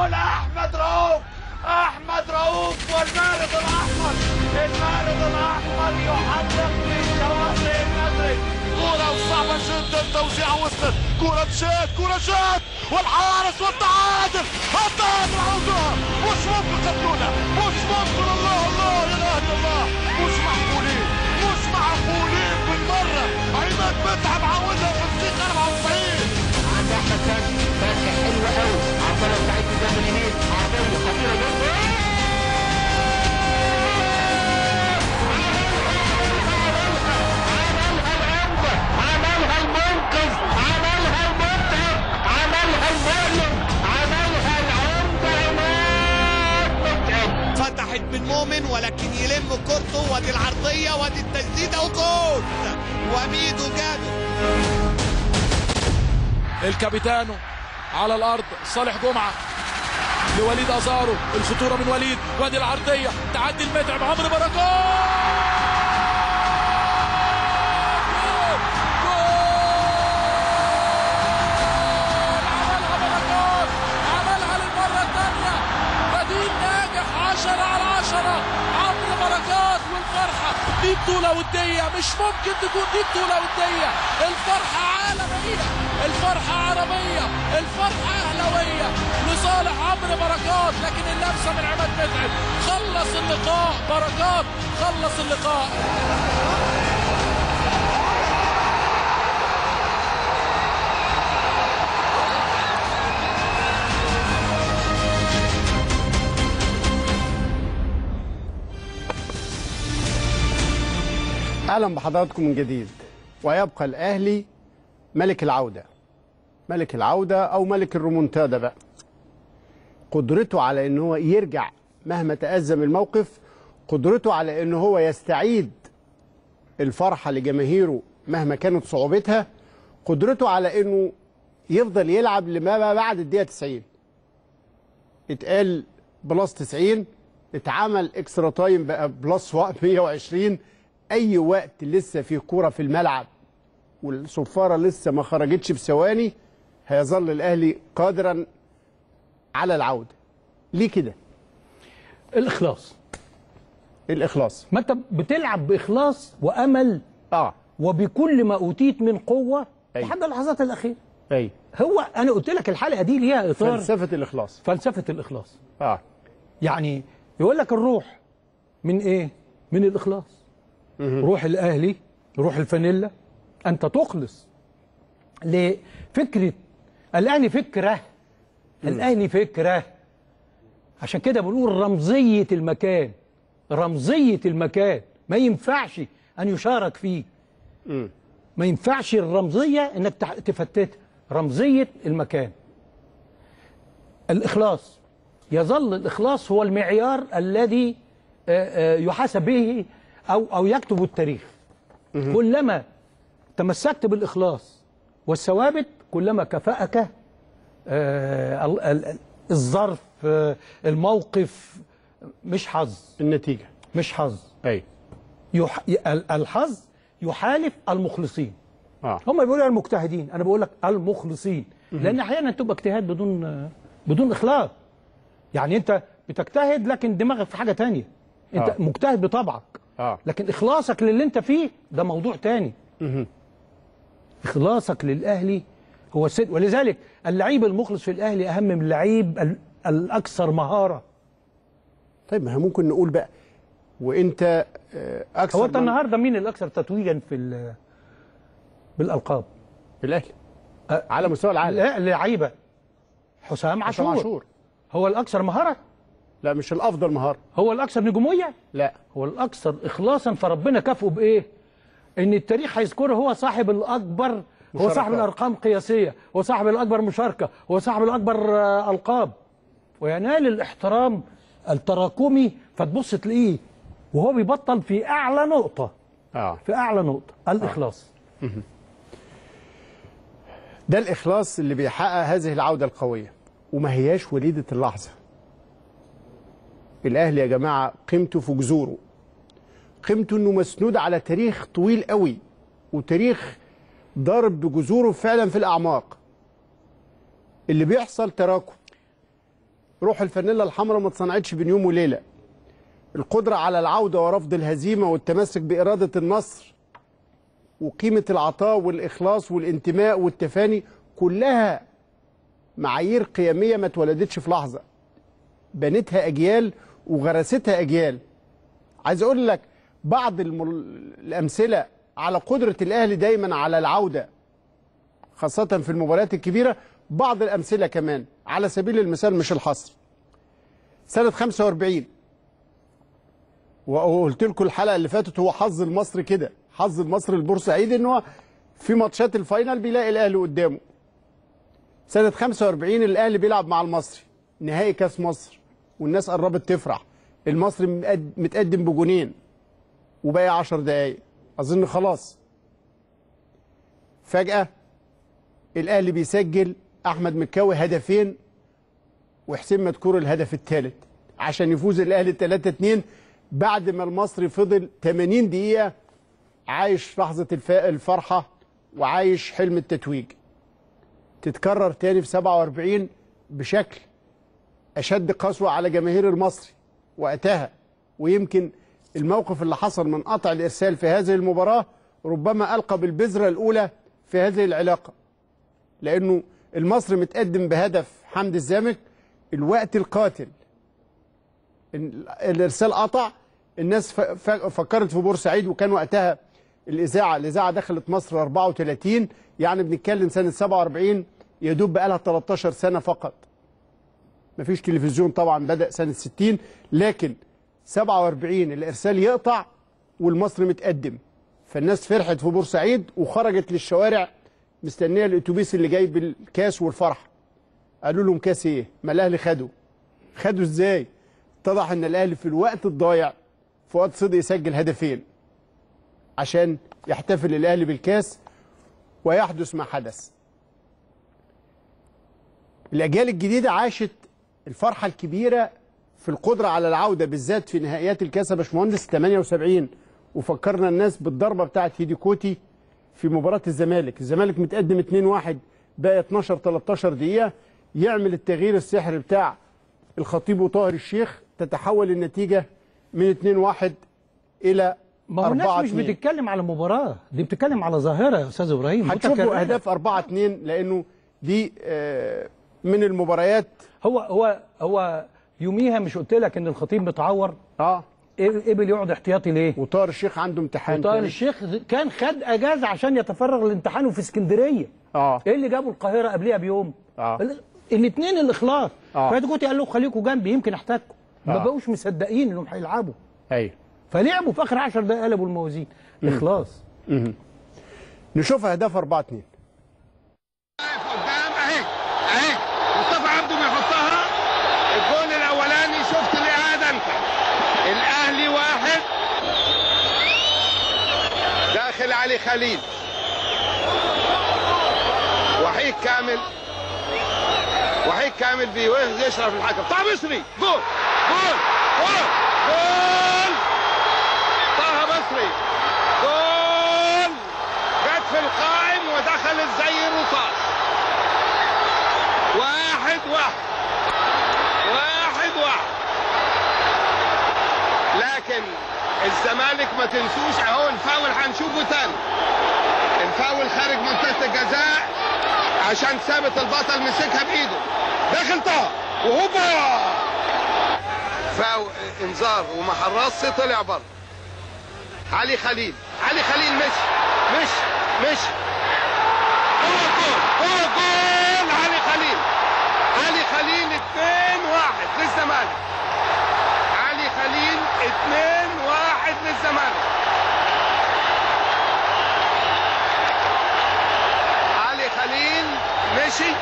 جول جول أحمد رؤوف أحمد رؤوف والمارد الأحمر. المارد الأحمر يحقق في شواطئ المدرج كرة صعبة جدا توزيع وصلت كرة شات كرة شات والحارس والتعادل. التعادل عودها مش ممكن قتلونا مش ممكن. الله الله لا إله إلا الله. مش معقولين. مش معقولين بالمرة. عماد متعب عودها في الدقيقة 94 عند احمد فتحي فتحي حلو قوي فتحت من ولكن يلم كورته وادي العرضية وادي التسديده وجول وميدو جابر. الكابيتانو. على الأرض صالح جمعه لوليد ازارو الخطوره من وليد وادي العرضيه تعدي المتعب عمرو بركات عملها بركات عملها للمره الثانية بديل ناجح 10 على 10 عمرو بركات والفرحه دي بطوله وديه مش ممكن تكون دي بطوله وديه الفرحه عالميه الفرحة عربية الفرحة اهلاويه لصالح عمرو بركات لكن اللمسة من عماد متعب خلص اللقاء بركات خلص اللقاء. أهلا بحضراتكم من جديد. ويبقى الأهلي ملك العودة. ملك العودة أو ملك الرومونتادا بقى. قدرته على إن هو يرجع مهما تأزم الموقف قدرته على إن هو يستعيد الفرحة لجماهيره مهما كانت صعوبتها قدرته على إنه يفضل يلعب لما بعد الدقيقة 90 اتقال بلس 90 اتعمل extra time بقى plus 120 أي وقت لسه في كورة في الملعب والصفارة لسه ما خرجتش بثواني هيظل الأهلي قادرا على العودة. ليه كده؟ الإخلاص. الإخلاص. ما أنت بتلعب بإخلاص وأمل آه. وبكل ما أوتيت من قوة أيوة. لحد اللحظات الأخيرة. أي. هو أنا قلت لك الحلقة دي ليها إطار. فلسفة الإخلاص. فلسفة الإخلاص. آه. يعني يقول لك الروح من إيه؟ من الإخلاص. روح الأهلي روح الفانيلا. أنت تخلص لفكرة الاهلي فكرة؟ الاهلي فكرة؟ عشان كده بنقول رمزية المكان رمزية المكان. ما ينفعش أن يشارك فيه. ما ينفعش الرمزية إنك تح- تفتتها رمزية المكان. الإخلاص. يظل الإخلاص هو المعيار الذي يحاسب به أو أو يكتب التاريخ. كلما تمسكت بالإخلاص والثوابت كلما كفأك آه، ال- ال- الظرف آه، الموقف مش حظ. النتيجه مش حظ. أيوه يح... الحظ يحالف المخلصين. آه. هم بيقولوا المجتهدين. أنا بقول لك المخلصين. لأن أحيانا تبقى اجتهاد بدون بدون إخلاص. يعني أنت بتجتهد لكن دماغك في حاجة تانية. أنت آه. مجتهد بطبعك. آه. لكن إخلاصك للي أنت فيه ده موضوع تاني. إخلاصك للاهلي هو السد ولذلك اللعيب المخلص في الأهلي أهم من اللعيب ال- الأكثر مهارة. طيب ما ممكن نقول بقى وإنت آه، أكثر هو أنت النهارده مين الأكثر تتويجا في ال- بالألقاب؟ الأهلي. أه، على مستوى العالم. لا لعيبة. حسام حسام عاشور. عاشور. هو الأكثر مهارة؟ لا مش الأفضل مهارة. هو الأكثر نجومية؟ لا. هو الأكثر اخلاصا فربنا كافئه بإيه؟ إن التاريخ هيذكره هو صاحب الأكبر هو. صاحب الارقام قياسية هو صاحب الاكبر مشاركة هو صاحب الاكبر آه، ألقاب. وينال الاحترام التراكمي فتبص تلاقيه وهو بيبطل في أعلى نقطة. آه. في أعلى نقطة الإخلاص. ده الإخلاص اللي بيحقق هذه العودة القوية وما هياش وليدة اللحظة. الأهلي يا جماعة قيمته في جذوره. قيمته إنه مسنود على تاريخ طويل قوي وتاريخ ضارب بجذوره فعلا في الأعماق. اللي بيحصل تراكم. روح الفانيلا الحمراء ما اتصنعتش بين يوم وليلة. القدرة على العودة ورفض الهزيمة والتمسك بإرادة النصر وقيمة العطاء والإخلاص والانتماء والتفاني كلها معايير قيمية ما اتولدتش في لحظة. بنتها أجيال وغرستها أجيال. عايز أقول لك بعض المر... على قدرة الأهلي دايما على العودة خاصة في المباريات الكبيرة بعض الأمثلة كمان على سبيل المثال مش الحصر. سنة 45 وقلت لكم الحلقة اللي فاتت هو حظ المصري كده حظ المصري البورسعيدي إن هو في ماتشات الفاينل بيلاقي الأهلي قدامه. سنة 45 الأهلي بيلعب مع المصري نهائي كأس مصر والناس قربت تفرح. المصري متقد- متقدم بجونين وباقي 10 دقايق. أظن خلاص. فجأة الأهلي بيسجل أحمد مكاوي هدفين وحسين مدكور الهدف الثالث عشان يفوز الأهلي 3 2 بعد ما المصري فضل 80 دقيقة عايش لحظة الف- الفرحة وعايش حلم التتويج. تتكرر تاني في 47 بشكل أشد قسوة على جماهير المصري وقتها ويمكن الموقف اللي حصل من قطع الإرسال في هذه المباراة ربما ألقى بالبذرة الأولى في هذه العلاقة. لأنه المصري متقدم بهدف حمد الزامك الوقت القاتل. ال- الإرسال قطع الناس فكرت في بورسعيد وكان وقتها الإذاعة الإذاعة دخلت مصر 34 يعني بنتكلم سنة 47 يا دوب بقى لها 13 سنة فقط. مفيش تلفزيون طبعا بدأ سنة 60 لكن 47 الإرسال يقطع والمصري متقدم. فالناس فرحت في بورسعيد وخرجت للشوارع مستنية الأتوبيس اللي جاي بالكاس والفرح. قالوا لهم كاس إيه؟ ما الأهلي خده. خدوا إزاي؟ اتضح إن الأهلي في الوقت الضايع فؤاد صدقي يسجل هدفين. عشان يحتفل الأهلي بالكاس ويحدث ما حدث. الأجيال الجديدة عاشت الفرحة الكبيرة في القدرة على العودة بالذات في نهائيات الكاس يا باشمهندس 78 وفكرنا الناس بالضربة بتاعت هيدي كوتي في مباراة الزمالك. الزمالك متقدم 2-1 بقى 12 13 دقيقة. يعمل التغيير السحري بتاع الخطيب وطاهر الشيخ. تتحول النتيجة من 2-1 إلى ما هو الناس 4 مش بتتكلم على مباراة دي بتتكلم على ظاهرة يا أستاذ إبراهيم. هتشوفوا متكررة. أهداف 4 2 لأنه دي آه، من المباريات. هو هو هو يوميها مش قلت لك إن الخطيب متعور؟ آه. قبل يقعد احتياطي ليه؟ وطاهر الشيخ عنده امتحان طاهر تاني. الشيخ كان خد أجازة عشان يتفرغ لامتحانه في اسكندرية. آه. إيه اللي جابه القاهرة قبلها بيوم؟ آه. الاثنين الاخلاص آه. فهيدي قال له خليكوا جنبي يمكن أحتاجكم. ما آه. بقوش مصدقين إنهم هيلعبوا. أيوه فلعبوا في آخر 10 دقائق قلبوا الموازين. إخلاص. نشوف أهداف 4 2 قدام اهي اهي مصطفى عبده بيحطها الجول الاولاني شفت الاعاده انت الاهلي علي خليل. وحيد كامل. وحيد كامل بيشرف الحكم. طه مصري جول. جول. جول. جول. طه مصري جول. جت في القائم ودخلت زي الرصاص. واحد واحد. واحد واحد. لكن الزمالك ما تنسوش. أهو الفاول هنشوفه تاني. الفاول خارج منطقة الجزاء عشان ثابت البطل مسكها بإيده. داخل طه وهوبا! فاول انذار وما حرصش طلع بره. علي خليل. علي خليل مشي. مشي. مشي. هو جول. هو جول. علي خليل. علي خليل 2 1 للزمالك. علي خليل 2 1 للزمالك علي خليل مشي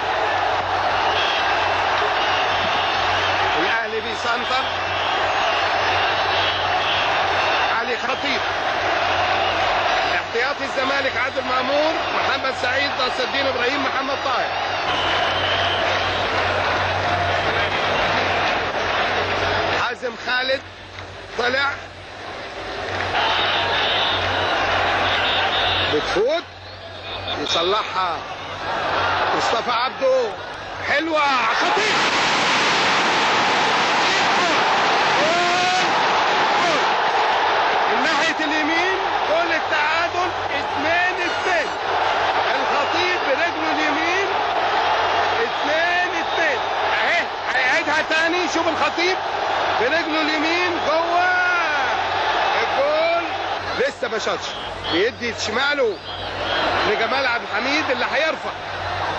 الأهلي بيسنتر. علي خطيب. احتياطي الزمالك عادل مامور محمد سعيد ناصر الدين إبراهيم محمد طاهر. حازم خالد طلع. بتفوت يصلحها. مصطفى عبده. حلوة. خطير. من ناحية اليمين جول التعادل 2 2 الخطيب برجله اليمين 2 2 اهي هيعيدها تاني. شوف الخطيب برجله اليمين جوه الجول شاطش بيدي شماله لجمال عبد الحميد اللي هيرفع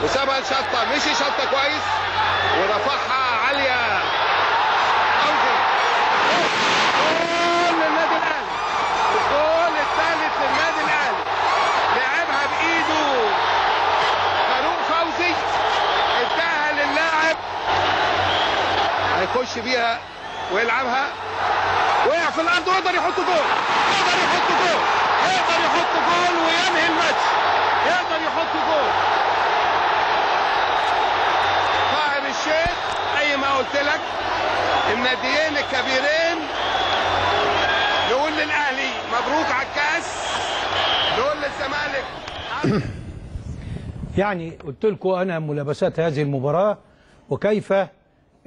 وسابها الشطه مشي شطة كويس. ورفعها عالية. أوجه. جول للنادي الأهلي. الجول الثالث للنادي الأهلي. لعبها بإيده. فاروق فوزي. اداها للاعب. هيخش بيها ويلعبها. في الأرض ويقدر يحط جول. يقدر يحط جول. يقدر يحط جول وينهي الماتش. يقدر يحط جول. طاهر الشيخ زي ما قلت لك الناديين الكبيرين نقول للأهلي. مبروك على الكأس. نقول للزمالك. يعني قلت لكم أنا ملابسات هذه المباراة وكيف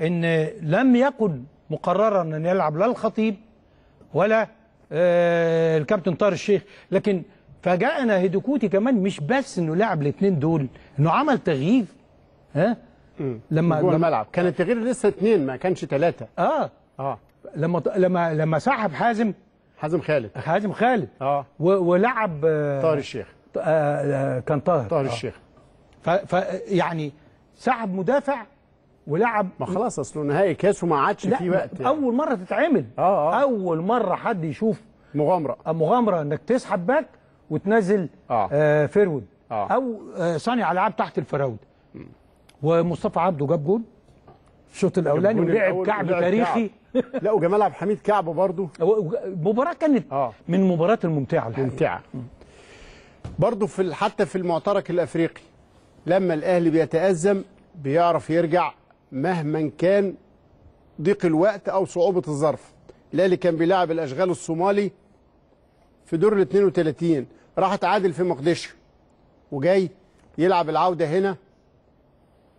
إن لم يكن مقررا أن يلعب لا الخطيب ولا آه الكابتن طاهر الشيخ. لكن فاجأنا هيدوكوتي كمان مش بس إنه لعب الاثنين دول إنه عمل تغيير ها؟ لما جوه الملعب. كان التغيير لسه اثنين ما كانش ثلاثة آه. آه. لما لما لما سحب حازم. حازم خالد. حازم خالد. آه. ولعب آه طاهر الشيخ. آه آه كان طاهر. طاهر آه. الشيخ يعني سحب مدافع ولعب ما خلاص اصله نهائي كاس وما عادش لا في وقت يعني. أول مرة تتعمل آه، آه. أول مرة حد يشوف مغامرة مغامرة إنك تسحب back وتنزل آه. آه forward آه. أو آه صانع العاب تحت ال forwards ومصطفى عبده جاب جول الشوط الأولاني ولعب كعب تاريخي لا وجمال عبد الحميد كعب برضه مباراة كانت آه. من المباريات الممتعة الحقيقة. ممتعة برضه في حتى في المعترك الأفريقي لما الأهلي بيتأزم بيعرف يرجع مهما كان ضيق الوقت أو صعوبة الظرف. الأهلي كان بيلعب الأشغال الصومالي في دور ال 32 راح تعادل في مقدشو وجاي يلعب العودة هنا.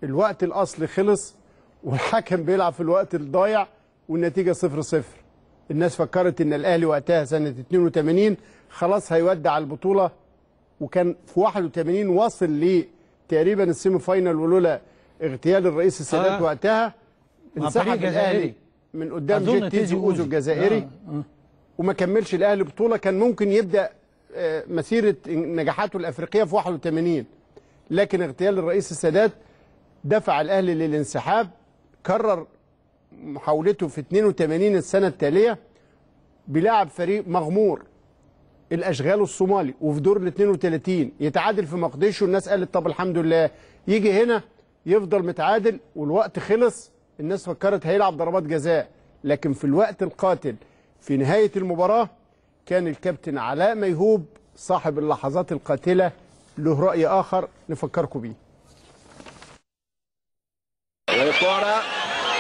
الوقت الأصلي خلص والحكم بيلعب في الوقت الضايع والنتيجة 0 0 الناس فكرت إن الأهلي وقتها سنة 82 خلاص هيودع البطولة. وكان في 81 واصل لتقريبا ال semi final ولولا اغتيال الرئيس السادات آه. وقتها انسحب. الأهلي من قدام أظن جيت تيزي تيزي أوزو. الجزائري آه، آه. وما كملش الأهلي بطولة كان ممكن يبدأ آه، مسيرة نجاحاته الأفريقية في 81 لكن اغتيال الرئيس السادات دفع الأهلي للانسحاب كرر محاولته في 82 السنة التالية بيلعب فريق مغمور الأشغال الصومالي وفي دور ال 32 يتعادل في مقدشو الناس قالت طب الحمد لله يجي هنا يفضل متعادل والوقت خلص الناس فكرت هيلعب ضربات جزاء. لكن في الوقت القاتل في نهاية المباراة كان الكابتن علاء ميهوب صاحب اللحظات القاتلة له رأي آخر نفكركم بيه. والكرة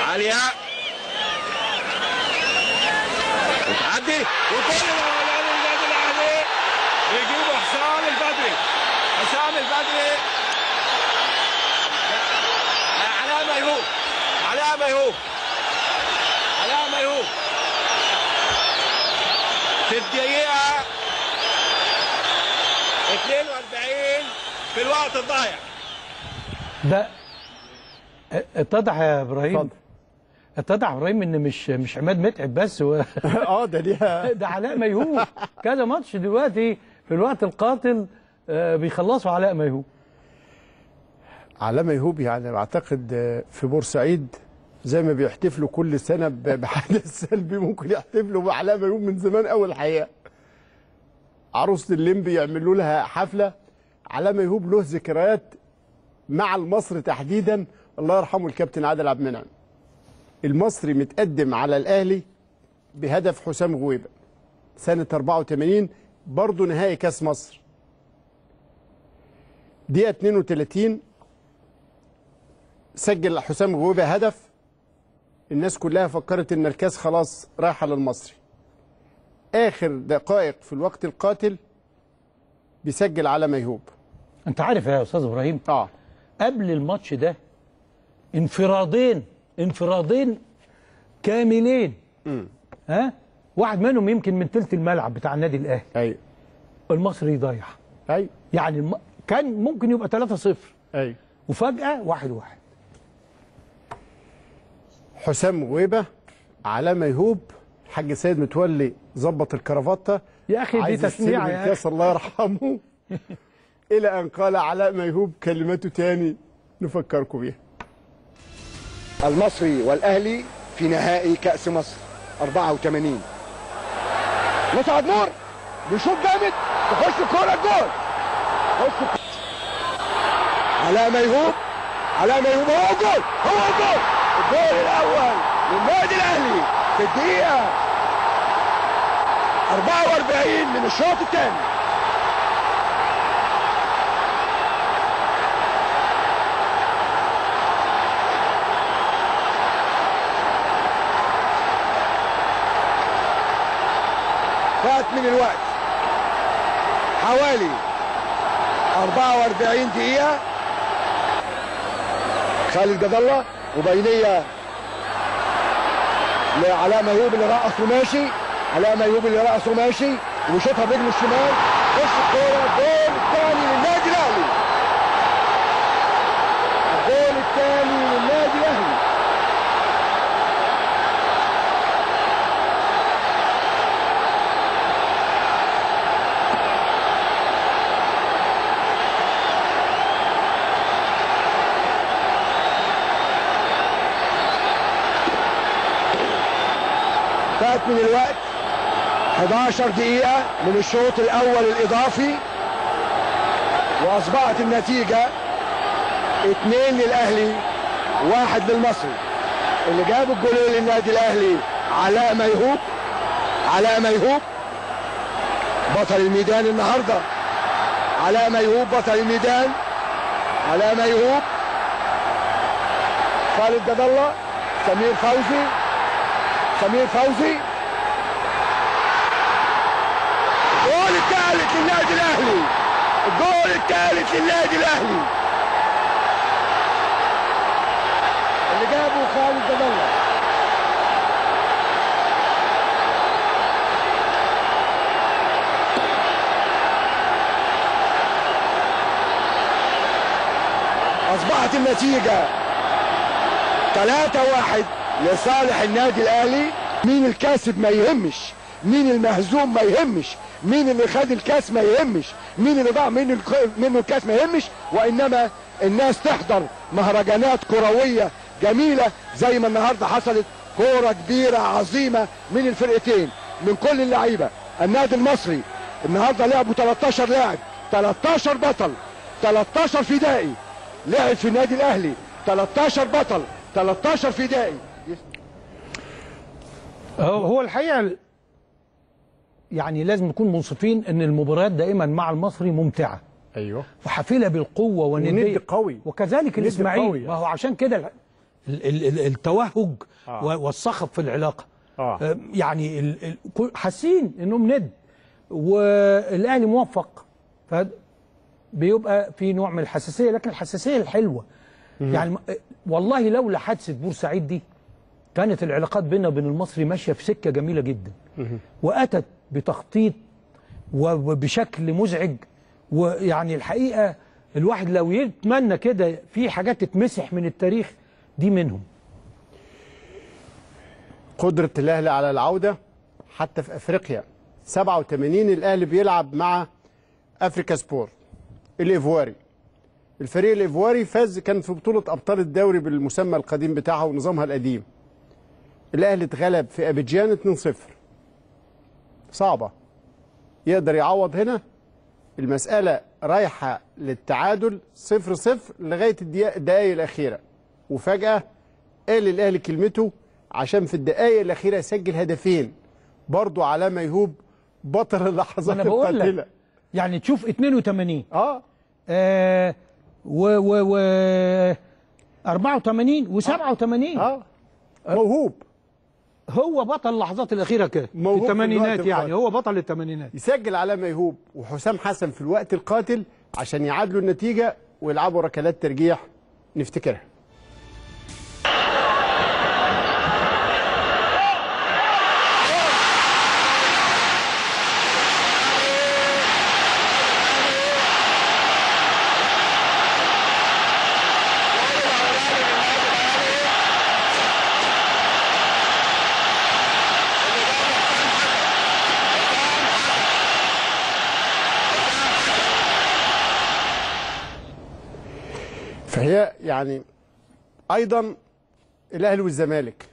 عالية. وتعدي وكل الاهلي يجيبوا حسام البدري. حسام البدري علاء ميهوب علاء ميهوب علاء ميهوب في الدقيقة 42 في الوقت الضايع. ده اتضح يا إبراهيم؟ اتفضل. اتضح يا إبراهيم إن مش مش عماد متعب بس و... آه ده ليها. ده علاء ميهوب كذا ماتش دلوقتي في الوقت القاتل آه، بيخلصوا علاء ميهوب علاء ميهوب يعني بعتقد آه، في بورسعيد زي ما بيحتفلوا كل سنة ب- بحدث سلبي ممكن يحتفلوا بعلاء ميهوب من زمان أوي الحقيقة. عروسة الليمبي يعملوا لها حفلة علاء ميهوب له ذكريات مع المصري تحديدا. الله يرحمه الكابتن عادل عبد المنعم. المصري متقدم على الأهلي بهدف حسام غويبة. سنة 84 برضه نهائي كأس مصر. دقيقة 32 سجل حسام غويبة هدف الناس كلها فكرت إن الكاس خلاص رايحة للمصري آخر دقائق في الوقت القاتل بيسجل على ميهوب أنت عارف يا أستاذ إبراهيم؟ آه. قبل الماتش ده انفرادين انفرادين كاملين. ها؟ واحد منهم يمكن من تلت الملعب بتاع النادي الأهلي. أيوه المصري ضايع أيوه يعني الم... كان ممكن يبقى 3-0 أيوه واحد واحد. حسام غويبة علاء ميهوب الحاج سيد متولي ظبط الكرافته. يا أخي دي تشنيعة يا. الكاس الله يرحمه. إلى أن قال علاء ميهوب كلمته تاني نفكركم بيها. المصري والأهلي في نهائي كأس مصر 84 مسعد نور بيشوط جامد. تخش الكورة الجول. خش علاء ميهوب علاء ميهوب هو جول هو جول الجول الأول للنادي الأهلي في الدقيقة 44 من الشوط الثاني. فات من الوقت. حوالي 44 دقيقة. خالد جد الله. وبينية لعلاء ميوب اللي رقص وماشي علاء ميوب اللي رقص وماشي وشوطها برجله الشمال خش الكورة الجول الثاني للنادي الأهلي الجول الثاني للنادي الأهلي فات من الوقت 11 دقيقة من الشوط الأول الإضافي وأصبحت النتيجة اثنين للأهلي واحد للمصري. اللي جاب الجولين للنادي الأهلي علاء ميهوب علاء ميهوب بطل الميدان النهاردة. علاء ميهوب بطل الميدان. علاء ميهوب خالد جد الله سمير فوزي سمير فوزي الجول الثالث للنادي الأهلي. الجول الثالث للنادي الأهلي. اللي جابه خالد الله. أصبحت النتيجة 3 واحد لصالح النادي الأهلي. مين الكاسب ما يهمش مين المهزوم ما يهمش. مين اللي خد الكاس ما يهمش؟ مين اللي ضاع الك- منه الكاس ما يهمش؟ وإنما الناس تحضر مهرجانات كروية جميلة زي ما النهارده حصلت كورة كبيرة عظيمة من الفرقتين من كل اللعيبة. النادي المصري النهارده لعبوا 13 لاعب 13 بطل 13 فدائي. لعب في النادي الأهلي 13 بطل 13 فدائي. هو الحقيقة يعني لازم نكون منصفين إن المباريات دائما مع المصري ممتعة. أيوه. وحافلة بالقوة والنديه قوي. وكذلك الإسماعيلي. قوي. ما هو عشان كده ال- ال- ال- التوهج آه. والصخب في العلاقة. آه. آه، يعني ال- ال- كل- حاسين إنهم ند. والأهلي موفق. ف بيبقى في نوع من الحساسية لكن الحساسية الحلوة. يعني م- والله لولا حادثه بورسعيد دي كانت العلاقات بيننا وبين المصري ماشية في سكة جميلة جدا. وأتت بتخطيط وبشكل مزعج. ويعني الحقيقة الواحد لو يتمنى كده في حاجات تتمسح من التاريخ دي منهم. قدرة الأهلي على العودة حتى في أفريقيا. 87 الأهلي بيلعب مع أفريكا سبور الإيفواري. الفريق الإيفواري فاز كان في بطولة أبطال الدوري بالمسمى القديم بتاعها ونظامها القديم. الأهلي اتغلب في أبيجان 2-0 صعبة. يقدر يعوض هنا المسألة رايحة للتعادل 0-0 لغاية الدقيقة- الدقايق الأخيرة. وفجأة قال الأهلي كلمته عشان في الدقايق الأخيرة يسجل هدفين. برضو على ميهوب بطل ما اللحظات أنا بقول لك. يعني تشوف 82 آه. آه و و و 84 و87 آه. موهوب. هو بطل اللحظات الأخيرة كده في الثمانينات يعني. هو بطل الثمانينات. يسجل على ميهوب وحسام حسن في الوقت القاتل عشان يعادلوا النتيجة ويلعبوا ركلات ترجيح. نفتكرها. يعني أيضا الأهلي والزمالك.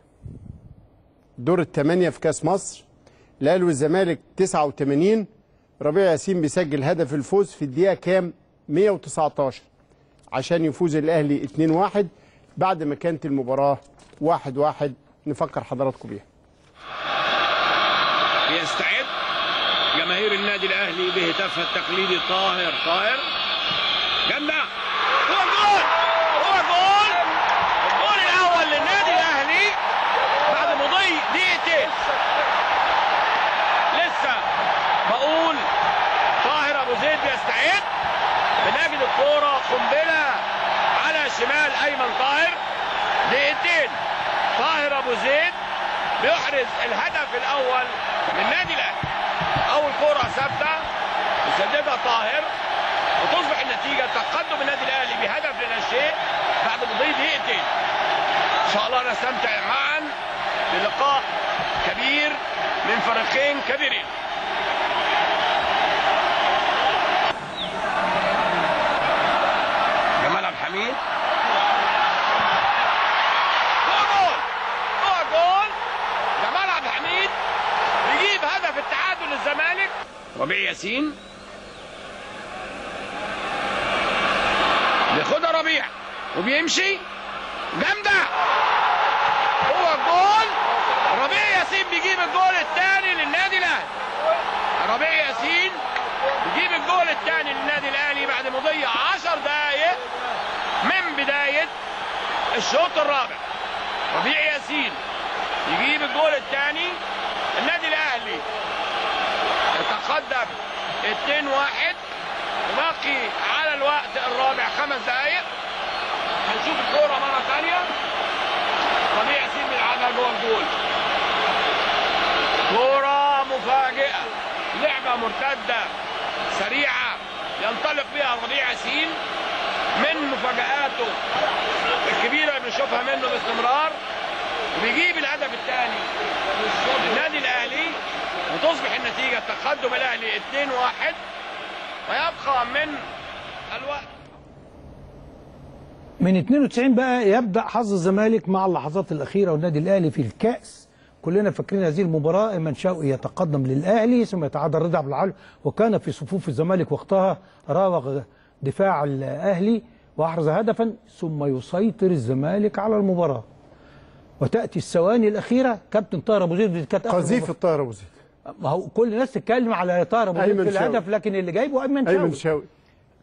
دور الثمانيه في كأس مصر. الأهلي والزمالك 89 ربيع ياسين بيسجل هدف الفوز في الدقيقة كام؟ 119 عشان يفوز الأهلي 2-1 بعد ما كانت المباراة 1-1 نفكر حضراتكم بيها. يستعد جماهير النادي الأهلي بهتافها التقليدي طاهر. طاهر. جنة هو جول هو جول الجول الأول للنادي الاهلي بعد مضي دقيقتين لسه بقول طاهر ابو زيد بيستعد بنجد الكوره قنبله على شمال أيمن طاهر دقيقتين طاهر أبو زيد بيحرز الهدف الأول للنادي الأهلي. أول كرة ثابتة يسددها طاهر وتصبح النتيجة تقدم النادي الأهلي بهدف لا شيء بعد مضي دقيقتين. إن شاء الله نستمتع معا بلقاء كبير من فريقين كبيرين جمال عبد الحميد هو جول هو جول جمال عبد الحميد يجيب هدف التعادل للزمالك ربيع ياسين. بياخدها ربيع. وبيمشي. جامدة. هو جول. ربيع ياسين بيجيب الجول الثاني للنادي الأهلي. ربيع ياسين بيجيب الجول الثاني للنادي الأهلي بعد مضي 10 دقائق من بداية الشوط الرابع. ربيع ياسين يجيب الجول الثاني النادي الاهلي يتقدم 2-1 وباقي على الوقت الرابع خمس دقائق هنشوف الكورة مرة ثانية. ربيع ياسين بيلعبها جوه الجول. كورة مفاجئة. لعبة مرتدة. سريعة. ينطلق بها ربيع ياسين. من مفاجآته الكبيرة اللي بنشوفها منه باستمرار. وبيجيب الهدف الثاني. للنادي الأهلي. وتصبح النتيجة تقدم الأهلي 2-1 ويبقى من الوقت. من 92 بقى يبدأ حظ الزمالك مع اللحظات الأخيرة والنادي الأهلي في الكأس. كلنا فاكرين هذه المباراة ايمن شوقي يتقدم للأهلي ثم يتعادل رضا عبد العال. وكان في صفوف الزمالك وقتها راوغ دفاع الأهلي وأحرز هدفا ثم يسيطر الزمالك على المباراة. وتأتي الثواني الأخيرة كابتن طاهر أبو زيد كانت آخر قذيف مباراة. الطاهر أبو زيد. ما هو كل الناس تتكلم على طاهر أبو في الهدف لكن اللي جايبه أيمن أيمن شاوي شاوي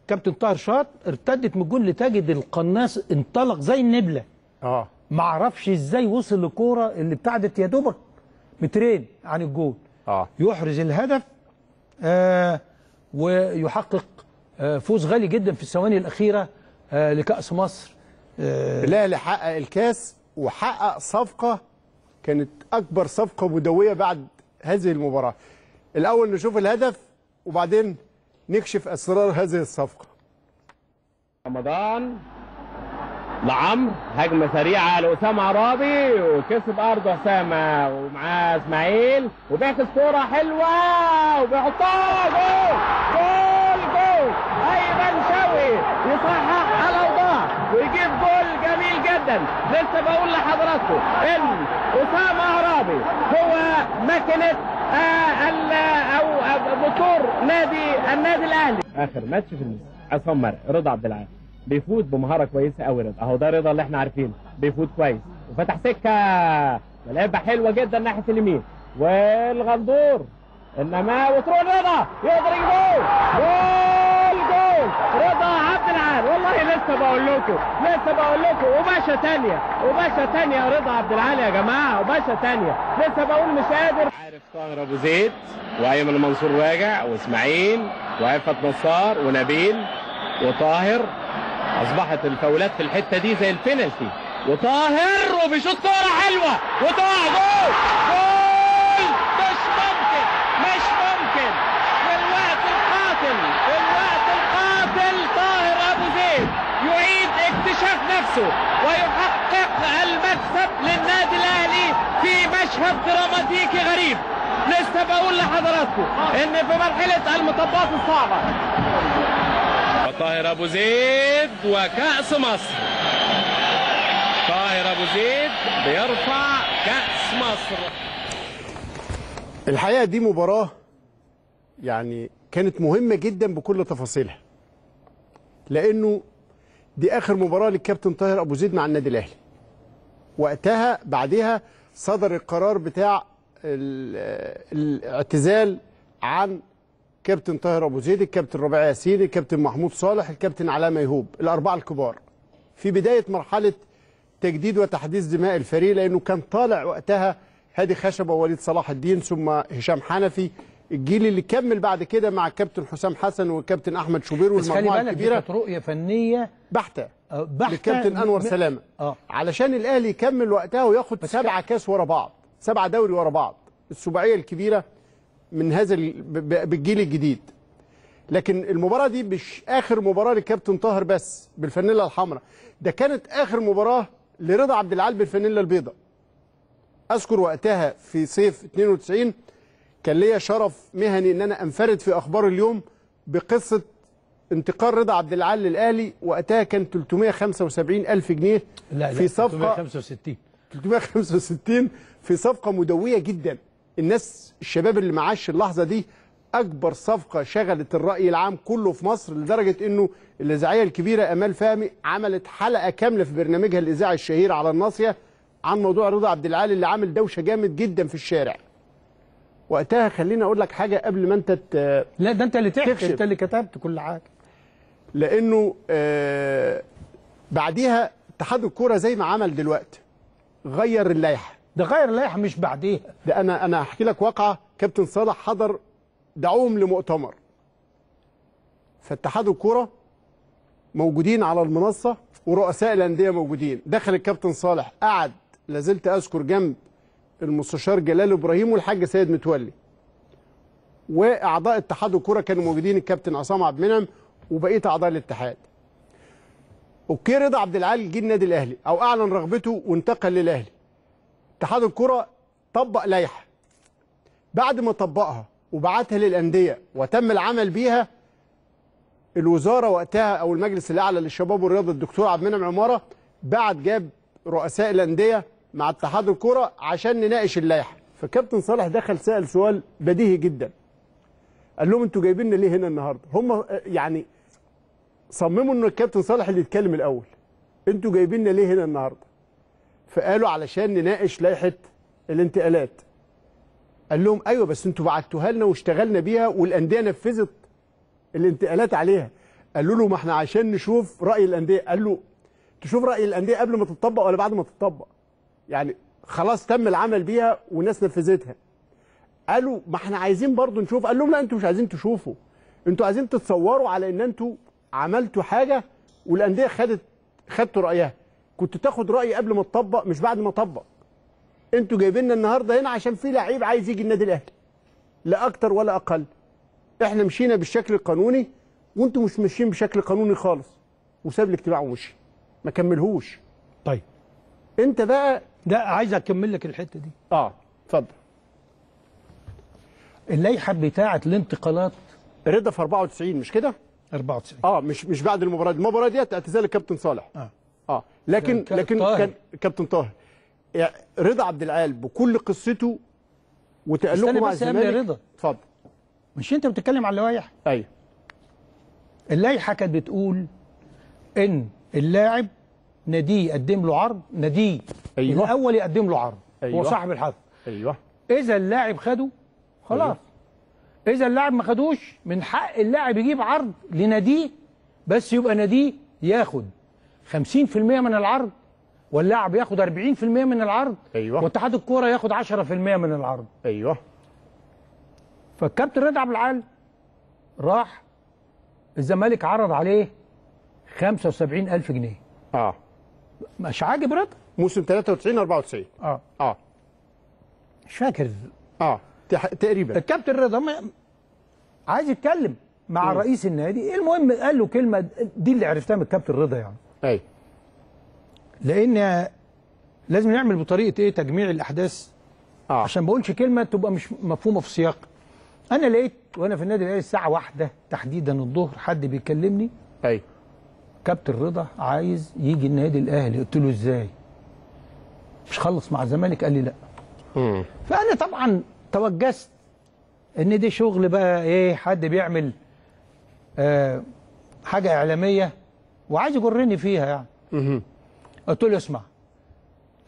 كابتن طاهر شاط ارتدت من الجول لتجد القناص انطلق زي النبلة. آه. ما أعرفش إزاي وصل للكوره اللي ابتعدت يا دوبك مترين عن الجول آه. يحرز الهدف آه ويحقق آه فوز غالي جدا في الثواني الأخيرة آه لكأس مصر. آه. الاهلي حقق الكاس وحقق صفقة كانت أكبر صفقة مدويه بعد هذه المباراة. الأول نشوف الهدف وبعدين نكشف أسرار هذه الصفقة. رمضان لعمرو هجمة سريعة لأسامة عرابي وكسب أرض أسامة ومعاه إسماعيل وبيعكس كوره حلوة وبيحطها جول! جول! جول! ايمن شوقي يصحح الأوضاع ويجيب جول جدا. لسه بقول لحضراتكم إن أسامة عرابي هو ماكينه آه أو موتور نادي النادي الأهلي. آخر ماتش في عصام مرق رضا عبد العال. بيفوت بمهارة كويسة قوي رضا. أهو ده رضا اللي إحنا عارفينه. بيفوت كويس. وفتح سكة. لعبة حلوة جدا ناحية اليمين. والغندور. إنما وتروح رضا. يقدر يجيب جول! جول رضا عبد العال. والله لسه بقول لكم لسه بقول لكم. وباشا تانية وباشا تانية رضا عبد العال يا جماعة. وباشا تانية. لسه بقول مش قادر. عارف طاهر أبو زيد وأيمن المنصور راجع وإسماعيل وعفت نصار ونبيل وطاهر. أصبحت الفاولات في الحتة دي زي البينالتي وطاهر وبيشوط كورة حلوة. وتقع جول جول. مش ممكن مش ممكن. في الوقت القاتل طاهر ابو زيد يعيد اكتشاف نفسه ويحقق المكسب للنادي الأهلي في مشهد دراماتيكي غريب. لسه بقول لحضراتكم إن في مرحلة المطبات الصعبة. طاهر أبو زيد وكأس مصر. طاهر أبو زيد بيرفع كأس مصر. الحقيقة دي مباراة يعني كانت مهمة جدا بكل تفاصيلها. لأنه دي آخر مباراة للكابتن طاهر أبو زيد مع النادي الأهلي. وقتها بعدها صدر القرار بتاع ال- الاعتزال عن كابتن طاهر أبو زيد الكابتن ربيع ياسين الكابتن محمود صالح الكابتن علاء ميهوب الأربعة الكبار. في بداية مرحلة تجديد وتحديث دماء الفريق لأنه كان طالع وقتها هادي خشبة ووليد صلاح الدين ثم هشام حنفي الجيل اللي كمل بعد كده مع الكابتن حسام حسن والكابتن أحمد شوبير بس خلي والمجموعة الكبيرة. كانت رؤية فنية. بحتة. آه، بحتة للكابتن أنور م- سلامة. آه. علشان الأهلي يكمل وقتها وياخد سبعة كاس ورا بعض سبعة دوري ورا بعض. السباعيه الكبيرة من هذا ال- ب- بالجيل الجديد. لكن المباراة دي مش آخر مباراة للكابتن طاهر بس بالفانيلا الحمراء. ده كانت آخر مباراة لرضا عبد العال بالفانيلا البيضاء. أذكر وقتها في صيف 92 كان ليا شرف مهني إن أنا أنفرد في أخبار اليوم بقصة انتقال رضا عبد العال للاهلي وقتها كان 375 ألف جنيه لا في لا صفقه 365 365 في صفقة مدوية جدا. الناس الشباب اللي معاش اللحظة دي أكبر صفقة شغلت الرأي العام كله في مصر لدرجة أنه الإذاعية الكبيرة أمال فهمي عملت حلقة كاملة في برنامجها الإذاعي الشهير على الناصية عن موضوع رضا عبد العال اللي عامل دوشة جامد جدا في الشارع. وقتها خليني أقول لك حاجة قبل ما أنت ت- لا ده أنت اللي تحكي. أنت اللي كتبت كل حاجة. لأنه آه، بعديها اتحاد الكورة زي ما عمل دلوقتي غير اللائحة. ده غير اللائحة مش بعديها. ده أنا أنا هحكي لك واقعة. كابتن صالح حضر دعوهم لمؤتمر. فاتحاد الكورة موجودين على المنصة ورؤساء الأندية موجودين. دخل الكابتن صالح قعد لازلت أذكر جنب المستشار جلال إبراهيم والحاج سيد متولي. وأعضاء اتحاد الكوره كانوا موجودين الكابتن عصام عبد المنعم وبقية أعضاء الاتحاد. أوكي رضا عبد العال جه النادي الأهلي أو أعلن رغبته وانتقل للأهلي. اتحاد الكرة طبق لائحة. بعد ما طبقها وبعتها للأندية وتم العمل بيها الوزارة وقتها أو المجلس الأعلى للشباب والرياضة الدكتور عبد المنعم عمارة بعت جاب رؤساء الأندية مع اتحاد الكرة عشان نناقش اللائحة. فكابتن صالح دخل سأل سؤال بديهي جدا. قال لهم أنتوا جايبيننا ليه هنا النهارده؟ هم يعني صمموا ان الكابتن صالح اللي يتكلم الأول. أنتوا جايبيننا ليه هنا النهارده؟ فقالوا علشان نناقش لائحة الانتقالات. قال لهم أيوه بس أنتوا بعتوها لنا واشتغلنا بيها والأندية نفذت الانتقالات عليها. قالوا له ما إحنا عشان نشوف رأي الأندية. قال له تشوف رأي الأندية قبل ما تطبق ولا بعد ما تطبق يعني خلاص تم العمل بيها والناس نفذتها. قالوا ما إحنا عايزين برضو نشوف. قال لهم لا أنتوا مش عايزين تشوفوا. أنتوا عايزين تتصوروا على ان أنتوا عملتوا حاجة والأندية خدت خدتوا رأيها. كنت تاخد رأي قبل ما تطبق مش بعد ما تطبق أنتوا جايبيننا النهارده هنا عشان في لعيب عايز يجي النادي الأهلي. لا أكتر ولا أقل. إحنا مشينا بالشكل القانوني وانتوا مش ماشيين بشكل قانوني خالص. وساب الاجتماع ومشي. ما كملهوش. طيب. انت بقى لا عايز أكمل لك الحتة دي. آه اتفضل. اللائحة بتاعه الانتقالات رضا في 94 مش كده؟ 94 آه مش مش بعد المباراة دي. المباراة ديت اعتزال الكابتن صالح. آه. آه لكن كان لكن طاهر. كان كابتن طاهر. يعني رضا عبد العال بكل قصته وتألقه استنى مع بس يا ابني يا الزمالك. رضا. اتفضل. مش أنت بتتكلم على اللوائح؟ أيوه. اللائحة كانت بتقول إن اللاعب ناديه يقدم له عرض ناديه أيوة. الأول يقدم له عرض. هو أيوة. صاحب الحق أيوه. إذا اللاعب خده خلاص. إذا اللاعب ما خدوش من حق اللاعب يجيب عرض لناديه بس يبقى ناديه ياخد. 50% من العرض واللاعب ياخد 40% من العرض أيوة. واتحاد الكورة ياخد 10% من العرض. أيوه. فالكابتن رضا عبد العال راح الزمالك عرض عليه 75000 جنيه. آه. مش عاجب رضا؟ موسم 93 94 آه. آه. مش فاكر. آه. تقريبا. الكابتن رضا عايز يتكلم مع رئيس النادي. المهم قال له كلمة دي اللي عرفتها من الكابتن رضا يعني. أيوه لأن لازم نعمل بطريقة إيه؟ تجميع الأحداث. آه. عشان ما أقولش كلمة تبقى مش مفهومة في سياق. أنا لقيت وأنا في النادي الاهلي الساعة واحدة تحديدا الظهر حد بيكلمني. أيوه كابتن رضا عايز يجي النادي الأهلي. قلت له إزاي؟ مش خلص مع الزمالك؟ قال لي لا. فأنا طبعا توجست. إن دي شغل بقى إيه؟ حد بيعمل آه حاجة إعلامية. وعايز يجرني فيها يعني. قلت له اسمع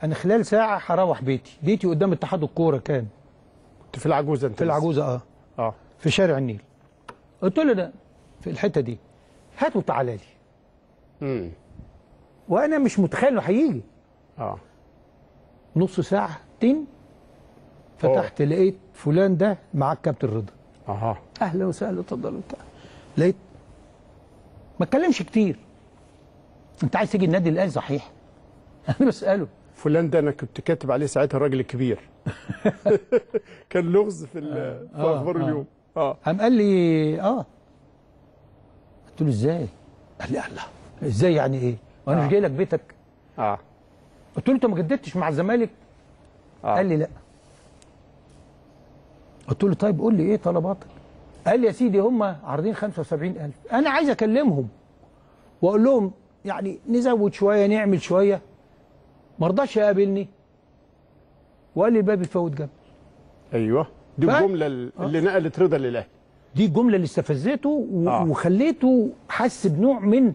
أنا خلال ساعة هروح بيتي. بيتي قدام اتحاد الكورة كان. كنت في العجوزة أنت في العجوزة آه. آه. في شارع النيل. قلت له ده في الحتة دي. هات وتعالى لي. امم وأنا مش متخيل انه هيجي. آه. نص ساعة تين فتحت لقيت فلان ده مع الكابتن رضا. أها. أهلا وسهلا اتفضل وبتاع لقيت ما اتكلمش كتير. أنت عايز تيجي النادي الأهلي؟ صحيح. أنا بسأله. فلان ده أنا كنت كاتب عليه ساعتها الراجل الكبير كان لغز في ال- في آه، أخبار آه. اليوم. آه. قام قال لي آه. قلت له إزاي؟ قال لي الله. إزاي يعني إيه؟ وأنا آه. مش جاي لك بيتك. آه. قلت له انت ما جددتش مع الزمالك؟ آه. قال لي لا. قلت له طيب قول لي إيه طلباتك قال لي يا سيدي هم عارضين 75000 أنا عايز اكلمهم واقول لهم يعني نزود شوية نعمل شوية. ما رضاش يقابلني. وقال لي الباب يفوت جنب أيوه. دي ف- الجملة اللي نقلت رضا للاهلي دي الجملة اللي استفزته و... آه. وخليته حس بنوع من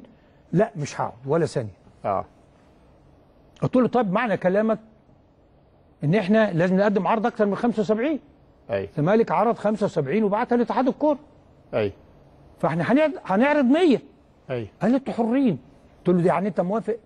لا مش هقعد ولا ثانية. آه. قلت له طيب معنى كلامك إن إحنا لازم نقدم عرض أكتر من 75 أي. الزمالك عرض 75 وبعتها لاتحاد الكورة. أي. فإحنا هنعرض هنعرض 100 أي. قال لي أنتوا حرين. قلت له دي يعني أنت موافق؟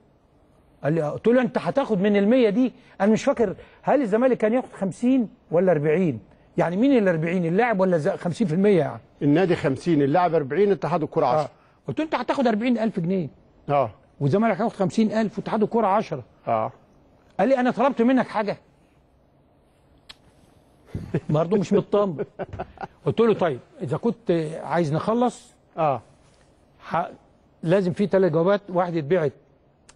قال لي آه. قلت له أنت هتاخد من ال 100 دي؟ أنا مش فاكر هل الزمالك كان ياخد 50 ولا 40 يعني مين ال 40 اللاعب ولا ز- 50% يعني؟ النادي 50 اللاعب 40 اتحاد الكره 10 آه قلت له انت هتاخد 40000 جنيه. آه. والزمالك هياخد 50000 واتحاد الكورة 10 آه. قال لي أنا طلبت منك حاجة. برضه مش مطمن قلت له طيب إذا كنت عايز نخلص آه. ح... لازم في ثلاث جوابات واحد يتبعت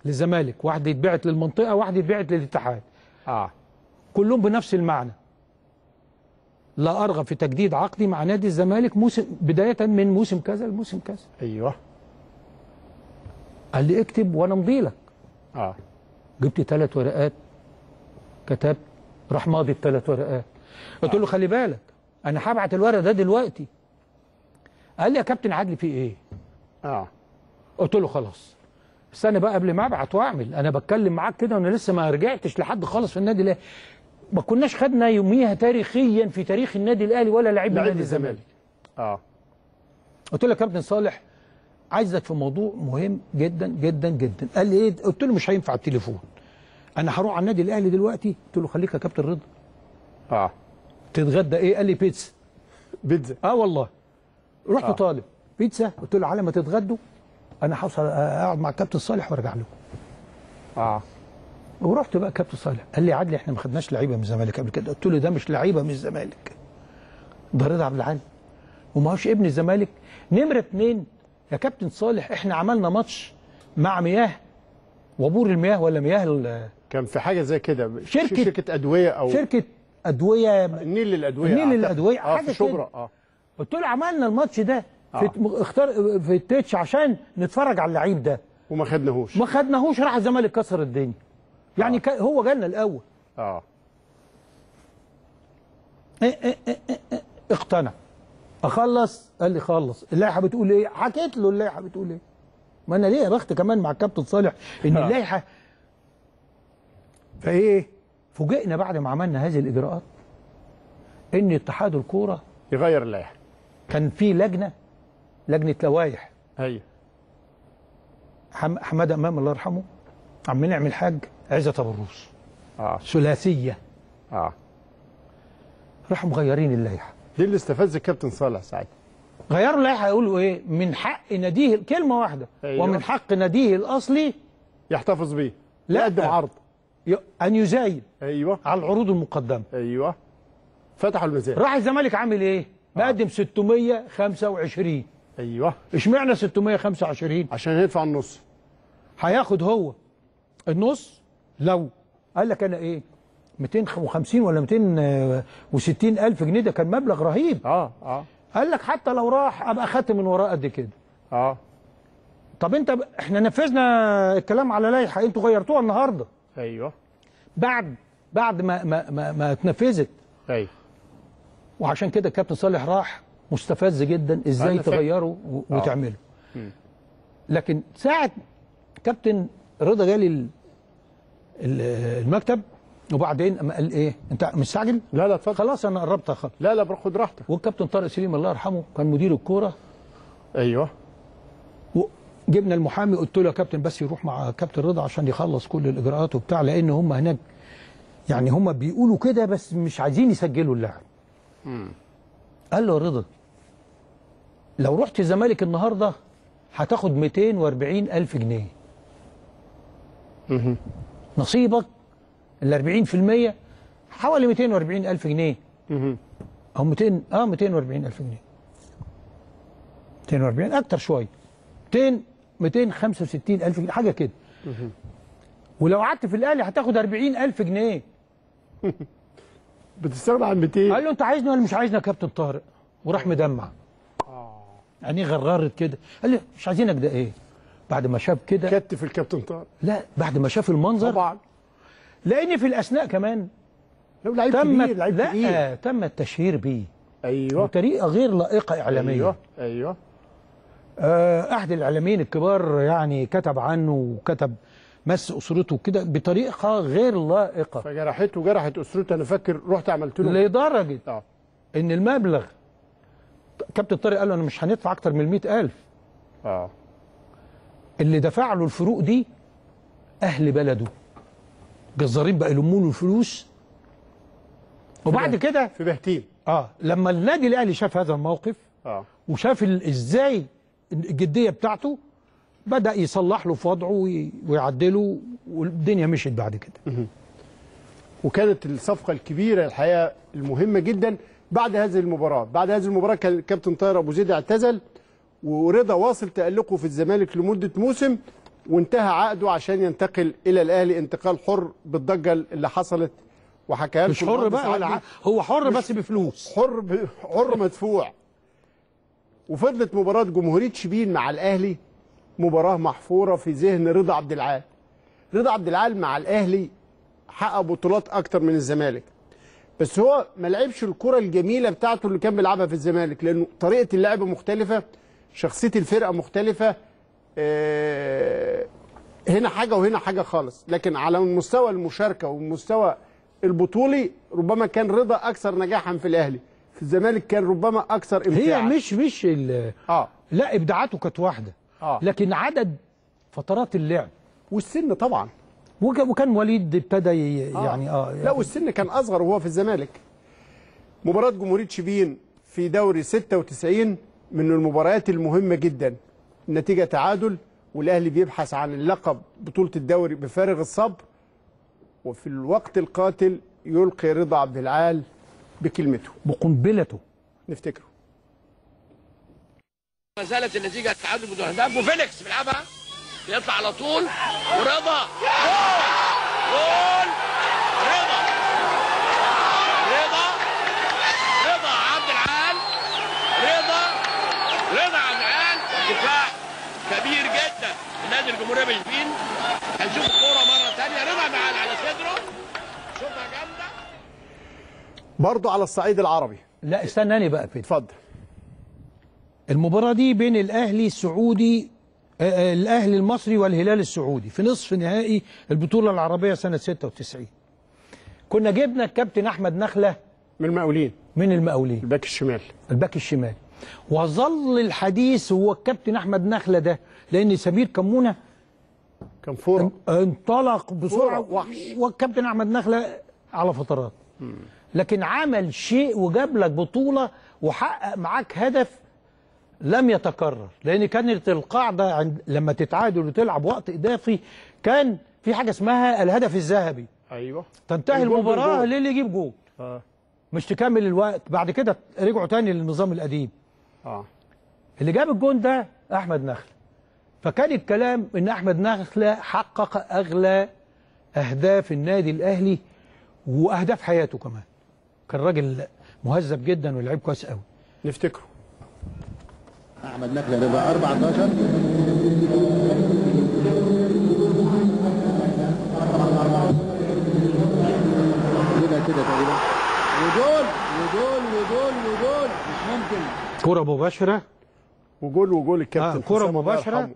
للزمالك واحد يتبعت للمنطقة واحد يتبعت للاتحاد. آه. كلهم بنفس المعنى. لا أرغب في تجديد عقدي مع نادي الزمالك موسم بداية من موسم كذا لموسم كذا. أيوه. قال لي اكتب وأنا أمضي لك. آه. جبت ثلاث ورقات. كتبت راح ماضي الثلاث ورقات. قلت له خلي بالك أنا هبعت الورق ده دلوقتي. قال لي يا كابتن عدلي في إيه؟ آه. قلت له خلاص. استنى بقى قبل ما أبعت وأعمل. أنا بتكلم معاك كده وأنا لسه ما رجعتش لحد خالص في النادي الأهلي. ما كناش خدنا يوميها تاريخيا في تاريخ النادي الأهلي ولا لعيب نادي الزمالك. آه. قلت له يا كابتن صالح عايزك في موضوع مهم جدا جدا جدا. قال لي إيه؟ قلت له مش هينفع التليفون. أنا هروح على النادي الأهلي دلوقتي؟ قلت له خليك يا كابتن رضا. آه. تتغدى إيه؟ قال لي بيتزا. بيتزا. آه والله. رحت. آه. طالب. بيتزا؟ قلت له على ما تتغدوا أنا هوصل أقعد مع الكابتن صالح وأرجع لكم. آه. ورحت بقى كابتن صالح. قال لي يا عدلي إحنا ما خدناش لعيبة من الزمالك قبل كده. قلت له ده مش لعيبة من الزمالك. ده رضا عبد العال. وما هوش ابن الزمالك. نمرة اتنين يا كابتن صالح إحنا عملنا ماتش مع مياه. وبور المياه ولا مياه كان في حاجة زي كده. شركة- شركة أدوية أو شركة أدوية. النيل للأدوية النيل آه حاجة في شبرا. آه. قلت له عملنا الماتش ده في آه. اختار في التتش عشان نتفرج على اللعيب ده. وما خدناهوش. ما خدناهوش راح الزمالك كسر الدنيا. يعني كا- هو جالنا الأول. آه. إيه إيه إيه إيه إيه. اقتنع. أخلص؟ قال لي خلص. اللائحة بتقول إيه؟ حكيت له اللائحة بتقول إيه؟ ما أنا ليه يا بخت كمان مع الكابتن صالح إن آه. اللائحة فإيه؟ فوجئنا بعد ما عملنا هذه الإجراءات إن اتحاد الكورة يغير اللائحة. كان في لجنة لجنة لوائح. أيوه. حم... حمادة أمام الله يرحمه عم نعمل الحاج عزت أبو الروس. آه. ثلاثية. آه. راحوا مغيرين اللائحة. دي اللي استفز الكابتن صالح ساعتها. غيروا اللائحة يقولوا إيه؟ من حق ناديه كلمة واحدة. أيوة. ومن حق ناديه الأصلي يحتفظ بيه. لا. يقدم عرض. ي- أن يزايد أيوه. على العروض المقدمة. أيوه. فتحوا الميزان راح الزمالك عامل إيه؟ مقدم 625 أيوه. إشمعنى 625 عشان يدفع النص. هياخد هو النص لو قال لك أنا إيه 250 ولا 260 ألف جنيه ده كان مبلغ رهيب. آه آه. قال لك حتى لو راح أبقى خدت من وراه قد كده. آه. طب أنت ب... إحنا نفذنا الكلام على لائحة أنتوا غيرتوها النهارده. أيوه. بعد بعد ما ما ما, ما اتنفذت. أيوه. وعشان كده الكابتن صالح راح مستفز جدا إزاي و- آه. وتعملوا لكن ساعة كابتن رضا جالي ال- ال- المكتب وبعدين أما قال إيه أنت مستعجل لا لا اتفضل. خلاص أنا قربت اخلص لا لا خد راحتك. والكابتن طارق سليم الله يرحمه كان مدير الكورة. أيوه. جبنا المحامي قلت له يا كابتن بس يروح مع كابتن رضا عشان يخلص كل الإجراءات وبتاع لأن هم هناك يعني هم بيقولوا كده بس مش عايزين يسجلوا اللاعب قال له رضا لو رحت الزمالك النهارده هتاخد 240 ألف جنيه. نصيبك ال 40% حوالي 240 ألف جنيه. أو 200 آه 240 ألف جنيه. 240 أكتر شوية. 200 265 ألف جنيه حاجة كده. ولو قعدت في الأهلي هتاخد 40 ألف جنيه. بتستغنى عن 200 قال له أنت عايزني ولا مش عايزني يا كابتن طارق؟ وراح مدمع. يعني غرغرت كده. قال لي مش عايزينك ده إيه؟ بعد ما شاف كده كتف الكابتن طارق. لا بعد ما شاف المنظر طبعا. لأن في الأثناء كمان لو لعيب تم كبير لعيب كبير. لا تم التشهير بيه أيوه. بطريقة غير لائقة اعلاميا أيوه أيوه. آه، أحد الإعلاميين الكبار يعني كتب عنه وكتب مس أسرته كده بطريقة غير لائقة. فجرحته وجرحت أسرته. أنا فاكر رحت عملت له لدرجة آه. إن المبلغ كابتن طارق قال له أنا مش هندفع أكتر من 100000 آه. اللي دفع له الفروق دي أهل بلده. جزارين بقى يلموا له الفلوس. وبعد كده في بهتيم آه لما النادي الأهلي شاف هذا الموقف آه. وشاف إزاي الجدية بتاعته بدأ يصلح له في وضعه وي- ويعدله والدنيا مشيت بعد كده. وكانت الصفقة الكبيرة الحقيقة المهمة جدا بعد هذه المباراة. بعد هذه المباراة كان الكابتن طاهر أبو زيد اعتزل. ورضا واصل تألقه في الزمالك لمدة موسم وانتهى عقده عشان ينتقل إلى الأهلي انتقال حر بالضجة اللي حصلت وحكاها مش حر بقى ولا هو حر بس بفلوس. حر ب... حر مدفوع. وفضلت مباراة جمهورية شبين مع الأهلي مباراة محفورة في ذهن رضا عبد العال. رضا عبد العال مع الأهلي حقق بطولات أكتر من الزمالك. بس هو ما لعبش الكرة الجميلة بتاعته اللي كان بيلعبها في الزمالك لأنه طريقة اللعب مختلفة شخصية الفرقة مختلفة آه، هنا حاجة وهنا حاجة خالص. لكن على مستوى المشاركة ومستوى البطولي ربما كان رضا أكثر نجاحا في الأهلي. في الزمالك كان ربما أكثر هي امتاعا مش مش ال- آه. لا إبداعاته كانت واحدة. آه. لكن عدد فترات اللعب. والسن طبعا. وك- وكان وليد ابتدى ي- يعني آه لا والسن كان أصغر وهو في الزمالك. مباراة جمهورية شبين في دوري 96 من المباريات المهمة جدا النتيجه تعادل والأهلي بيبحث عن اللقب بطولة الدوري بفارغ الصبر وفي الوقت القاتل يلقي رضا عبد العال بكلمته. بقنبلته. نفتكره. ما زالت النتيجة تعادل بدون أهداف. وفينيكس بيلعبها يطلع على طول ورضا جول رضا رضا رضا عبد العال رضا رضا عبد العال دفاع كبير جدا النادي الجمهورية بشبين هنشوف الكورة مرة ثانية رضا العال على صدره. شوطها جامدة. برضه على الصعيد العربي. لا استناني بقى. كده اتفضل. المباراة دي بين الأهلي السعودي آه، آه، الأهلي المصري والهلال السعودي في نصف نهائي البطولة العربية سنة 96 كنا جبنا الكابتن أحمد نخلة من المقاولين. من المقاولين. ال back الشمال. ال back الشمال. وظل الحديث هو الكابتن أحمد نخلة ده. لأن سمير كمونة كان فورة. انطلق بسرعة فورة وحش. والكابتن أحمد نخلة على فترات. لكن عمل شيء وجاب لك بطولة وحقق معاك هدف لم يتكرر. لأن كانت القاعده عند لما تتعادل وتلعب وقت إضافي كان في حاجة اسمها الهدف الذهبي. أيوه. تنتهي المباراة. للي يجيب جول آه. مش تكمل الوقت. بعد كده رجعوا تاني للنظام القديم. آه. اللي جاب الجون ده أحمد نخلة. فكان الكلام إن أحمد نخلة حقق أغلى أهداف النادي الأهلي وأهداف حياته كمان. كان راجل مهذب جدا ولعيب كويس قوي. نفتكره. أحمد نخلة رضا 14 كده كده تقريبا. وجول وجول وجول وجول. مش ممكن. كرة مباشرة. وجول وجول الكابتن آه كرة مباشرة.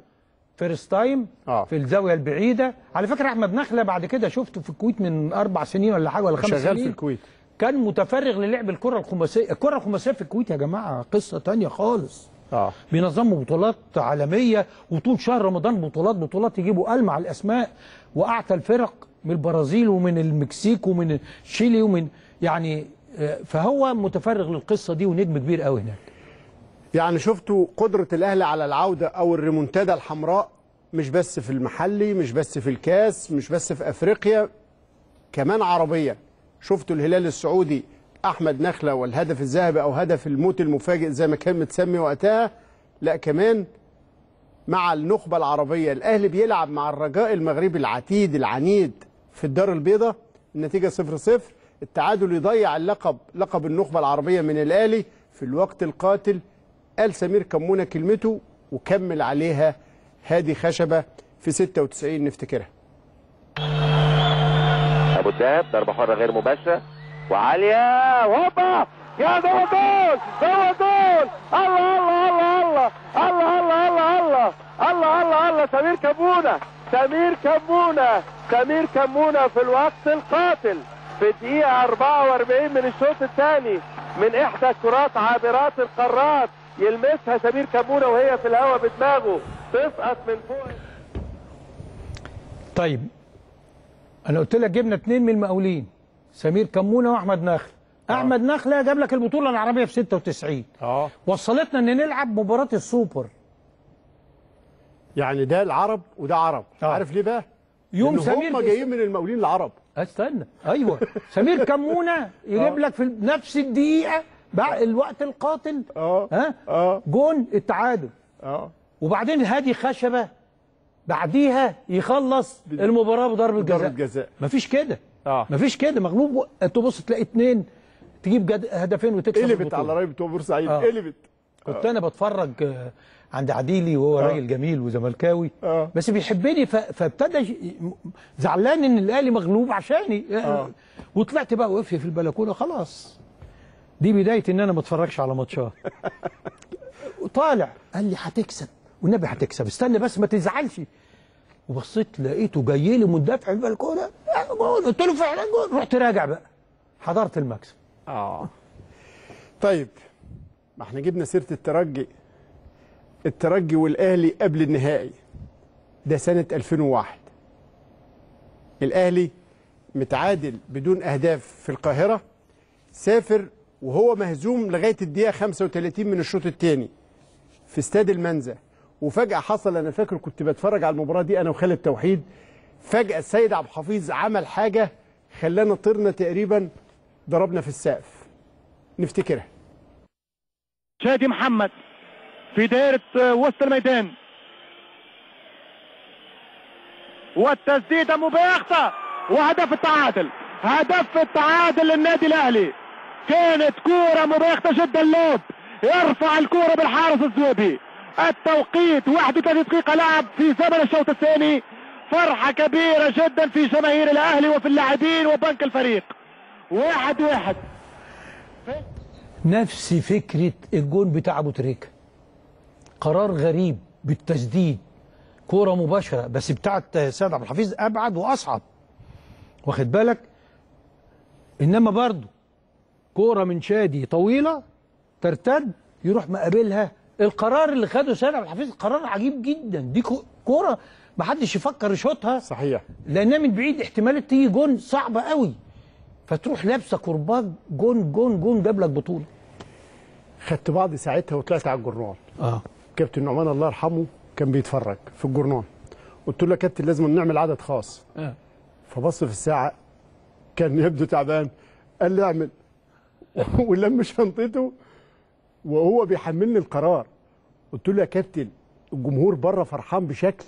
first time آه. في الزاوية البعيدة. على فكرة أحمد نخلة بعد كده شفته في الكويت من أربع سنين ولا حاجة ولا خمس شغال سنين. في الكويت. كان متفرغ للعب الكرة الخماسية. الكرة الخماسية في الكويت يا جماعة قصة تانية خالص. آه. بينظموا بطولات عالمية وطول شهر رمضان بطولات بطولات يجيبوا ألمع الأسماء. وأعتى الفرق من البرازيل ومن المكسيك ومن تشيلي ومن يعني آه، فهو متفرغ للقصة دي ونجم كبير قوي هناك. يعني شفتوا قدرة الأهلي على العودة أو الريمونتادا الحمراء؟ مش بس في المحلي مش بس في الكاس مش بس في أفريقيا كمان عربيا. شفتوا الهلال السعودي أحمد نخلة والهدف الذهبي أو هدف الموت المفاجئ زي ما كان متسمي وقتها؟ لا كمان مع النخبة العربية. الأهلي بيلعب مع الرجاء المغربي العتيد العنيد في الدار البيضاء. النتيجة صفر صفر. التعادل يضيع اللقب لقب النخبة العربية من الأهلي في الوقت القاتل قال سمير كمونة كلمته وكمل عليها هادي خشبة في 96 نفتكرها. أبو الدهب ضربة حرة غير مباشرة. وعاليه هوبا! يا ده جول ده جول الله الله الله الله! الله الله الله الله! الله الله سمير كمونه سمير كمونه سمير كمونه في الوقت القاتل. في الدقيقة 44 من الشوط الثاني من إحدى الكرات عابرات القارات. يلمسها سمير كمونة وهي في الهواء بدماغه. تسقط من فوق. طيب أنا قلت لك جبنا اثنين من المقاولين سمير كمونة وأحمد نخله أحمد نخله جاب لك البطولة العربية في 96 آه. وصلتنا إن نلعب مباراة السوبر. يعني ده العرب وده عرب. آه. عارف ليه بقى؟ يوم سمير هم جايين من المقاولين العرب. استنى. أيوه. سمير كمونة يجيب لك في نفس الدقيقة بعد الوقت القاتل. آه. ها؟ آه. جون التعادل. آه. وبعدين هادي خشبة بعديها يخلص المباراة بضربة ضربة جزاء. جزاء. مفيش كده. آه. مفيش كده. مغلوب. تبص تلاقي اتنين تجيب جد هدفين وتكسب قلبت. على راي بتوع بورسعيد آه. قلبت كنت أنا بتفرج آه، عند عديلي وهو راجل جميل وزملكاوي. آه. بس بيحبني ف... فابتدى زعلان إن الأهلي مغلوب عشاني. آه. وطلعت بقى وقفت في البلكونة خلاص. دي بداية إن أنا ما أتفرجش على ماتشات. وطالع. قال لي هتكسب. والنبي هتكسب. استنى بس ما تزعلش. وبصيت لقيته جاي لي مندفع في البلكونه جون. قلت له فعلا جون. رحت راجع بقى. حضرت المكسب. آه. طيب. ما إحنا جبنا سيرة الترجي. الترجي والأهلي قبل النهائي. ده سنة 2001 الأهلي متعادل بدون أهداف في القاهرة. سافر وهو مهزوم لغاية الدقيقة 35 من الشوط الثاني في استاد المنزه وفجأة حصل أنا فاكر كنت بتفرج على المباراة دي أنا وخالد توحيد. فجأة السيد عبد الحفيظ عمل حاجة خلانا طرنا تقريبا ضربنا في السقف. نفتكرها. شادي محمد في دائرة آه، وسط الميدان. والتسديدة مباغتة وهدف التعادل. هدف التعادل للنادي الأهلي. كانت كورة مباغتة جدا لوب. يرفع الكورة بالحارس الزوبي التوقيت 31 دقيقة لعب في زمن الشوط الثاني. فرحة كبيرة جدا في جماهير الأهلي وفي اللاعبين وبنك الفريق. واحد واحد. نفس فكرة الجون بتاع أبو تريكة. قرار غريب بالتسديد كورة مباشرة بس بتاعت سيد عبد الحفيظ أبعد وأصعب. واخد بالك؟ إنما برضو كورة من شادي طويلة ترتد يروح مقابلها. القرار اللي خده سيد عبد الحفيظ قرار عجيب جدا. دي كو- كورة محدش يفكر يشوطها. صحيح. لأنها من بعيد احتمال تيجي جون صعبة قوي. فتروح لابسة كرباج جون جون جون جاب لك بطولة. خدت بعض ساعتها وطلعت على الجورنال آه. كابتن نعمان الله يرحمه كان بيتفرج في الجورنال قلت له يا كابتن لازم نعمل عدد خاص. آه. فبص في الساعة كان يبدو تعبان. قال لي اعمل. ولم شنطته وهو بيحملني القرار. قلت له يا كابتن الجمهور بره فرحان بشكل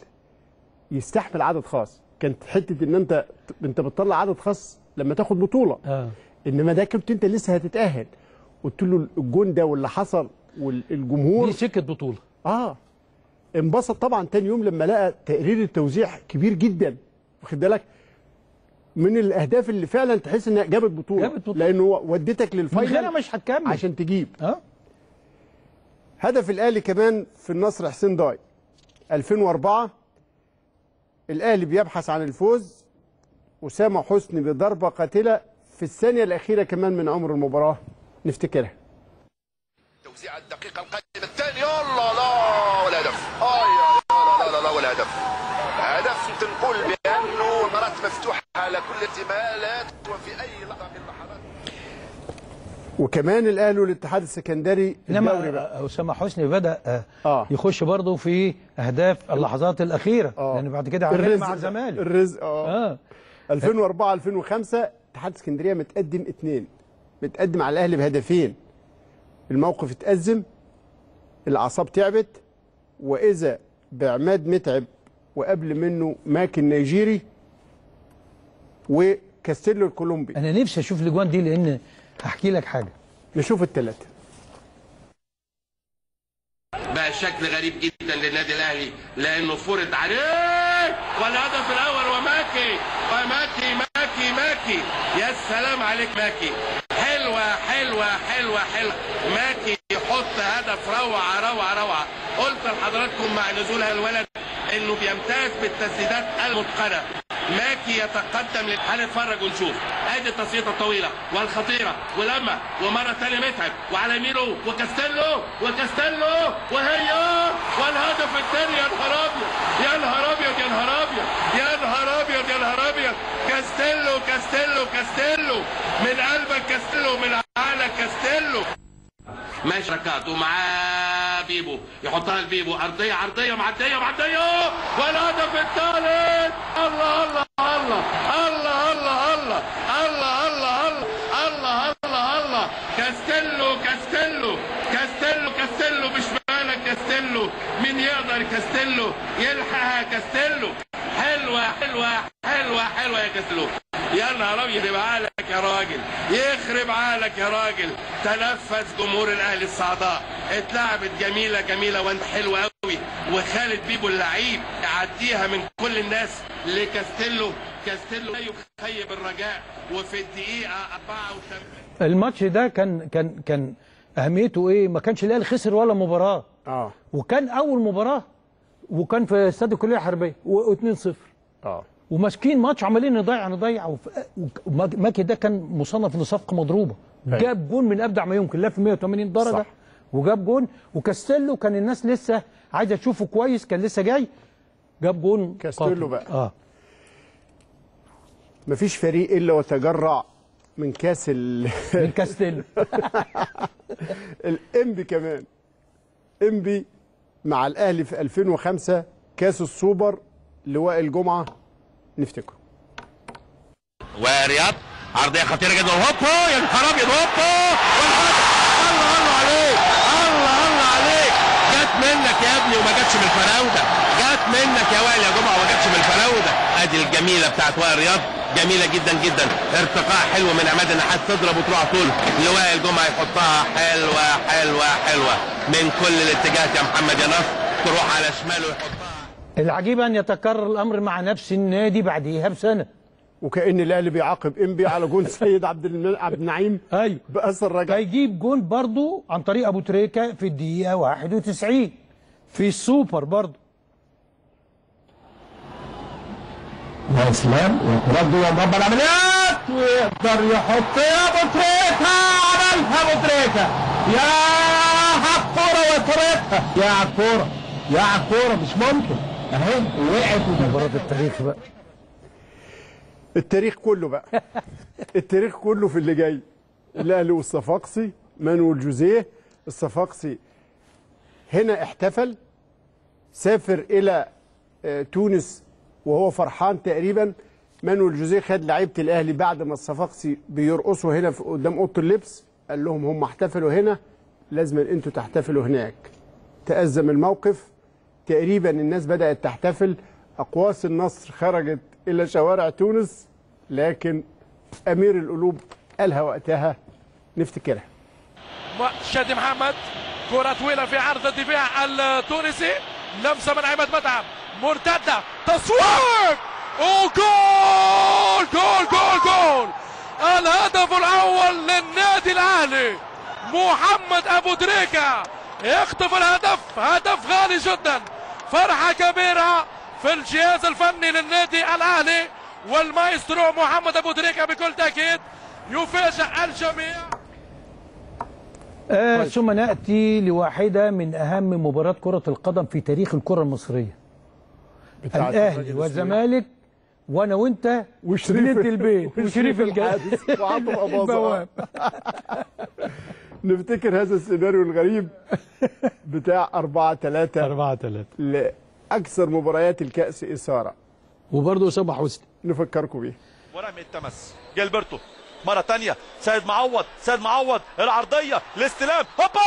يستحمل عدد خاص. كانت حتة إن أنت أنت بتطلع عدد خاص لما تاخد بطولة. آه. إنما ده كنت أنت لسه هتتأهل. قلت له الجون ده واللي حصل والجمهور دي سكة بطولة. آه. انبسط طبعا تاني يوم لما لقى تقرير التوزيع كبير جدا. واخد بالك؟ من الأهداف اللي فعلا تحس إنها جابت بطولة. جابت بطولة. لأنه ودتك للفاينل مش هتكمل. عشان تجيب. آه. هدف الأهلي كمان في النصر حسين ضاي. 2004 الأهلي بيبحث عن الفوز اسامه حسني بضربة قاتلة في الثانية الأخيرة كمان من عمر المباراة. نفتكرها. توزيع الدقيقة القادمة الثانية الله لا والهدف آه يا لا لا لا والهدف. هدف تنقول بأنه مرات مفتوحة على كل الاحتمالات وفي أي لحظة من اللحظات. وكمان الاهلي والاتحاد السكندري الدوري بقى. آه، أسامة حسني بدأ آه آه. يخش برضه في أهداف اللحظات الأخيرة. آه. لأن بعد كده عمل الرزق مع الزمالك. الرزق آه. آه. 2004 2005 اتحاد اسكندرية متقدم اثنين متقدم على الأهلي بهدفين. الموقف اتأزم الأعصاب تعبت وإذا بعماد متعب وقبل منه ماك النيجيري وكاستيلو الكولومبي. أنا نفسي أشوف الأجوان دي لأن هحكي لك حاجة. نشوف الثلاثه بقى شكل غريب جدا للنادي الأهلي لأنه فرض عليه والهدف الأول وماكي وماكي ماكي ماكي. يا سلام عليك ماكي. حلوة حلوة حلوة حلوة. ماكي يحط هدف روعة روعة روعة. قلت لحضراتكم مع نزول الولد إنه بيمتاز بالتسديدات المتقنة. ماكي يتقدم لل- هنتفرج ونشوف. ادي التصفيقه الطويلة والخطيرة ولما ومرة ثانية متعب. وعلى يمينه وكاستيلو وكاستيلو وهي والهدف الثاني يا نهار أبيض. يا نهار أبيض يا نهار أبيض. يا نهار أبيض يا نهار أبيض. كاستيلو كاستيلو كاستيلو. من قلبك كاستيلو من عقلك كاستيلو. ماشي ركات ومعاه بيبو يحطها لبيبو ارضيه عرضيه معديه معديه والهدف الثالث الله الله الله الله الله الله الله الله الله الله الله كاستيلو كاستيلو كاستيلو كاستيلو بشمالك كاستيلو مين يقدر كاستيلو يلحقها كاستيلو حلوة حلوة حلوة حلوة يا كاستيلو يا نهار ابيض يبقى عقلك يا راجل. يخرب عقلك يا راجل. تنفس جمهور الأهلي الصعداء. اتلعبت جميلة جميلة وأنت حلو قوي وخالد بيبو اللعيب يعديها من كل الناس لكاستيلو. كاستيلو لا يخيب الرجاء. وفي الدقيقة 84 الماتش ده كان كان كان أهميته إيه؟ ما كانش الأهلي خسر ولا مباراة. آه. وكان أول مباراة وكان في استاد الكلية الحربية و2-0 آه وماسكين ماتش عمالين نضيع نضيع وف- وك- وماك- ماكي ده كان مصنف لصفقة مضروبة أيوة. جاب جون من أبدع ما يمكن لف 180 درجة صح. وجاب جون وكاستيلو كان الناس لسه عايزة تشوفه كويس كان لسه جاي جاب جون كاستيلو. بقى. آه مفيش فريق إلا وتجرع من كاس ال من كاستيلو الانبي كمان إنبي مع الأهلي في 2005 كاس السوبر لواء الجمعة. نفتكره. ورياض عرضية خطيرة جدا. وهوبا يا نهار ابيض هوبا. الله الله عليك. الله الله عليك. جت منك يا ابني وما جاتش من الفراوده جت منك يا وائل يا جمعة وما جاتش من الفراوده أدي الجميلة بتاعت وائل رياض جميلة جدا جدا. ارتقاء حلو من عماد النحاس تضرب وتروح طول. لوائل الجمعة يحطها. حلوة حلوة حلوة. من كل الاتجاهات يا محمد يا نصر. تروح على شماله ويحطها العجيب أن يتكرر الأمر مع نفس النادي بعديها بسنه وكأن الأهلي بيعاقب إنبي على جون سيد عبد الم- عبد النعيم أيوه باثر رجع هيجيب جون برضو عن طريق أبو تريكة في الدقيقة 91 في السوبر برضو. يا إسلام وترد ومربى العمليات ويقدر يحط يا أبو تريكة عملها أبو تريكة. يا عالكوره وتريكه يا عالكوره يا عالكوره مش ممكن. اهي وقعت مباراة التاريخ بقى. التاريخ كله بقى. التاريخ كله في اللي جاي. الأهلي والصفاقسي مانويل جوزيه الصفاقسي هنا احتفل سافر إلى آه، تونس وهو فرحان تقريبا. مانويل جوزيه خد لعيبة الأهلي بعد ما الصفاقسي بيرقصوا هنا في قدام أوضة اللبس. قال لهم هم احتفلوا هنا لازم أنتوا تحتفلوا هناك. تأزم الموقف. تقريبا الناس بدأت تحتفل. أقواس النصر خرجت إلى شوارع تونس لكن أمير القلوب قالها وقتها نفتكرها. شادي محمد كرة طويلة في عرض الدفاع التونسي. لمسة من عماد متعب مرتدة. تصويب وجول! جول! جول! جول! الهدف الأول للنادي الأهلي محمد أبو تريكة يخطف الهدف هدف غالي جدا. فرحة كبيرة في الجهاز الفني للنادي الأهلي والمايسترو محمد أبو تريكة بكل تأكيد. يفاجئ الجميع. آه ثم نأتي لواحدة من أهم مباريات كرة القدم في تاريخ بتاعت الأهلي الراجل والزمالك وأنا وأنت وشريف البيت. وشريف الجهاز. وعاطف أباظة. نفتكر هذا السيناريو الغريب بتاع 4 3 4 3 لأكثر مباريات الكأس إثارة. وبرضه اسامه حسني. نفكركم بيه. ورمي التمس. جilberto مرة تانية. سيد معوض سيد معوض. العرضية الاستلام هوبا!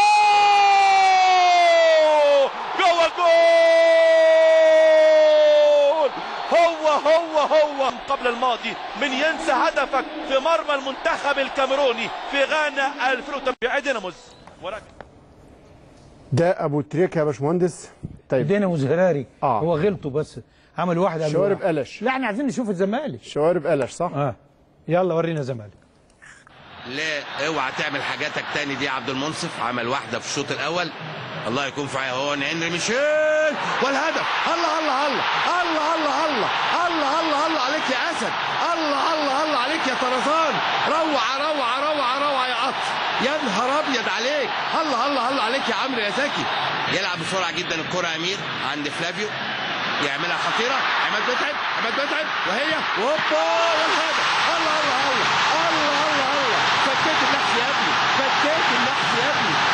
جوه الجول! هو هو هو. قبل الماضي من ينسى هدفك في مرمى المنتخب الكاميروني في غانا 2008 في ديناموس وركز ده أبو تريكة يا باشمهندس. طيب. دينامو زهراري آه. هو غلطه بس. عمل واحد قبل شوارب. قلش. لا إحنا عايزين نشوف الزمالك. شوارب قلش صح؟ آه. يلا ورينا الزمالك لا اوعى تعمل حاجاتك تاني دي يا عبد المنصف. عمل واحدة في الشوط الأول. الله يكون في عونه هو هنري ميشيل. والهدف. الله الله الله. الله الله الله. الله الله الله. عليك يا أسد. الله الله الله. عليك يا طرزان. روعة روعة روعة روعة يا قطر. يا نهار أبيض عليك. الله الله الله. عليك يا عمرو يا زكي. يلعب بسرعة جدا الكرة أمير. عند فلافيو. يعملها خطيرة. عماد متعب عماد متعب وهي. وهوبا. والهدف. الله الله الله. الله الله. Vai ter que nascer, vai ter que nascer.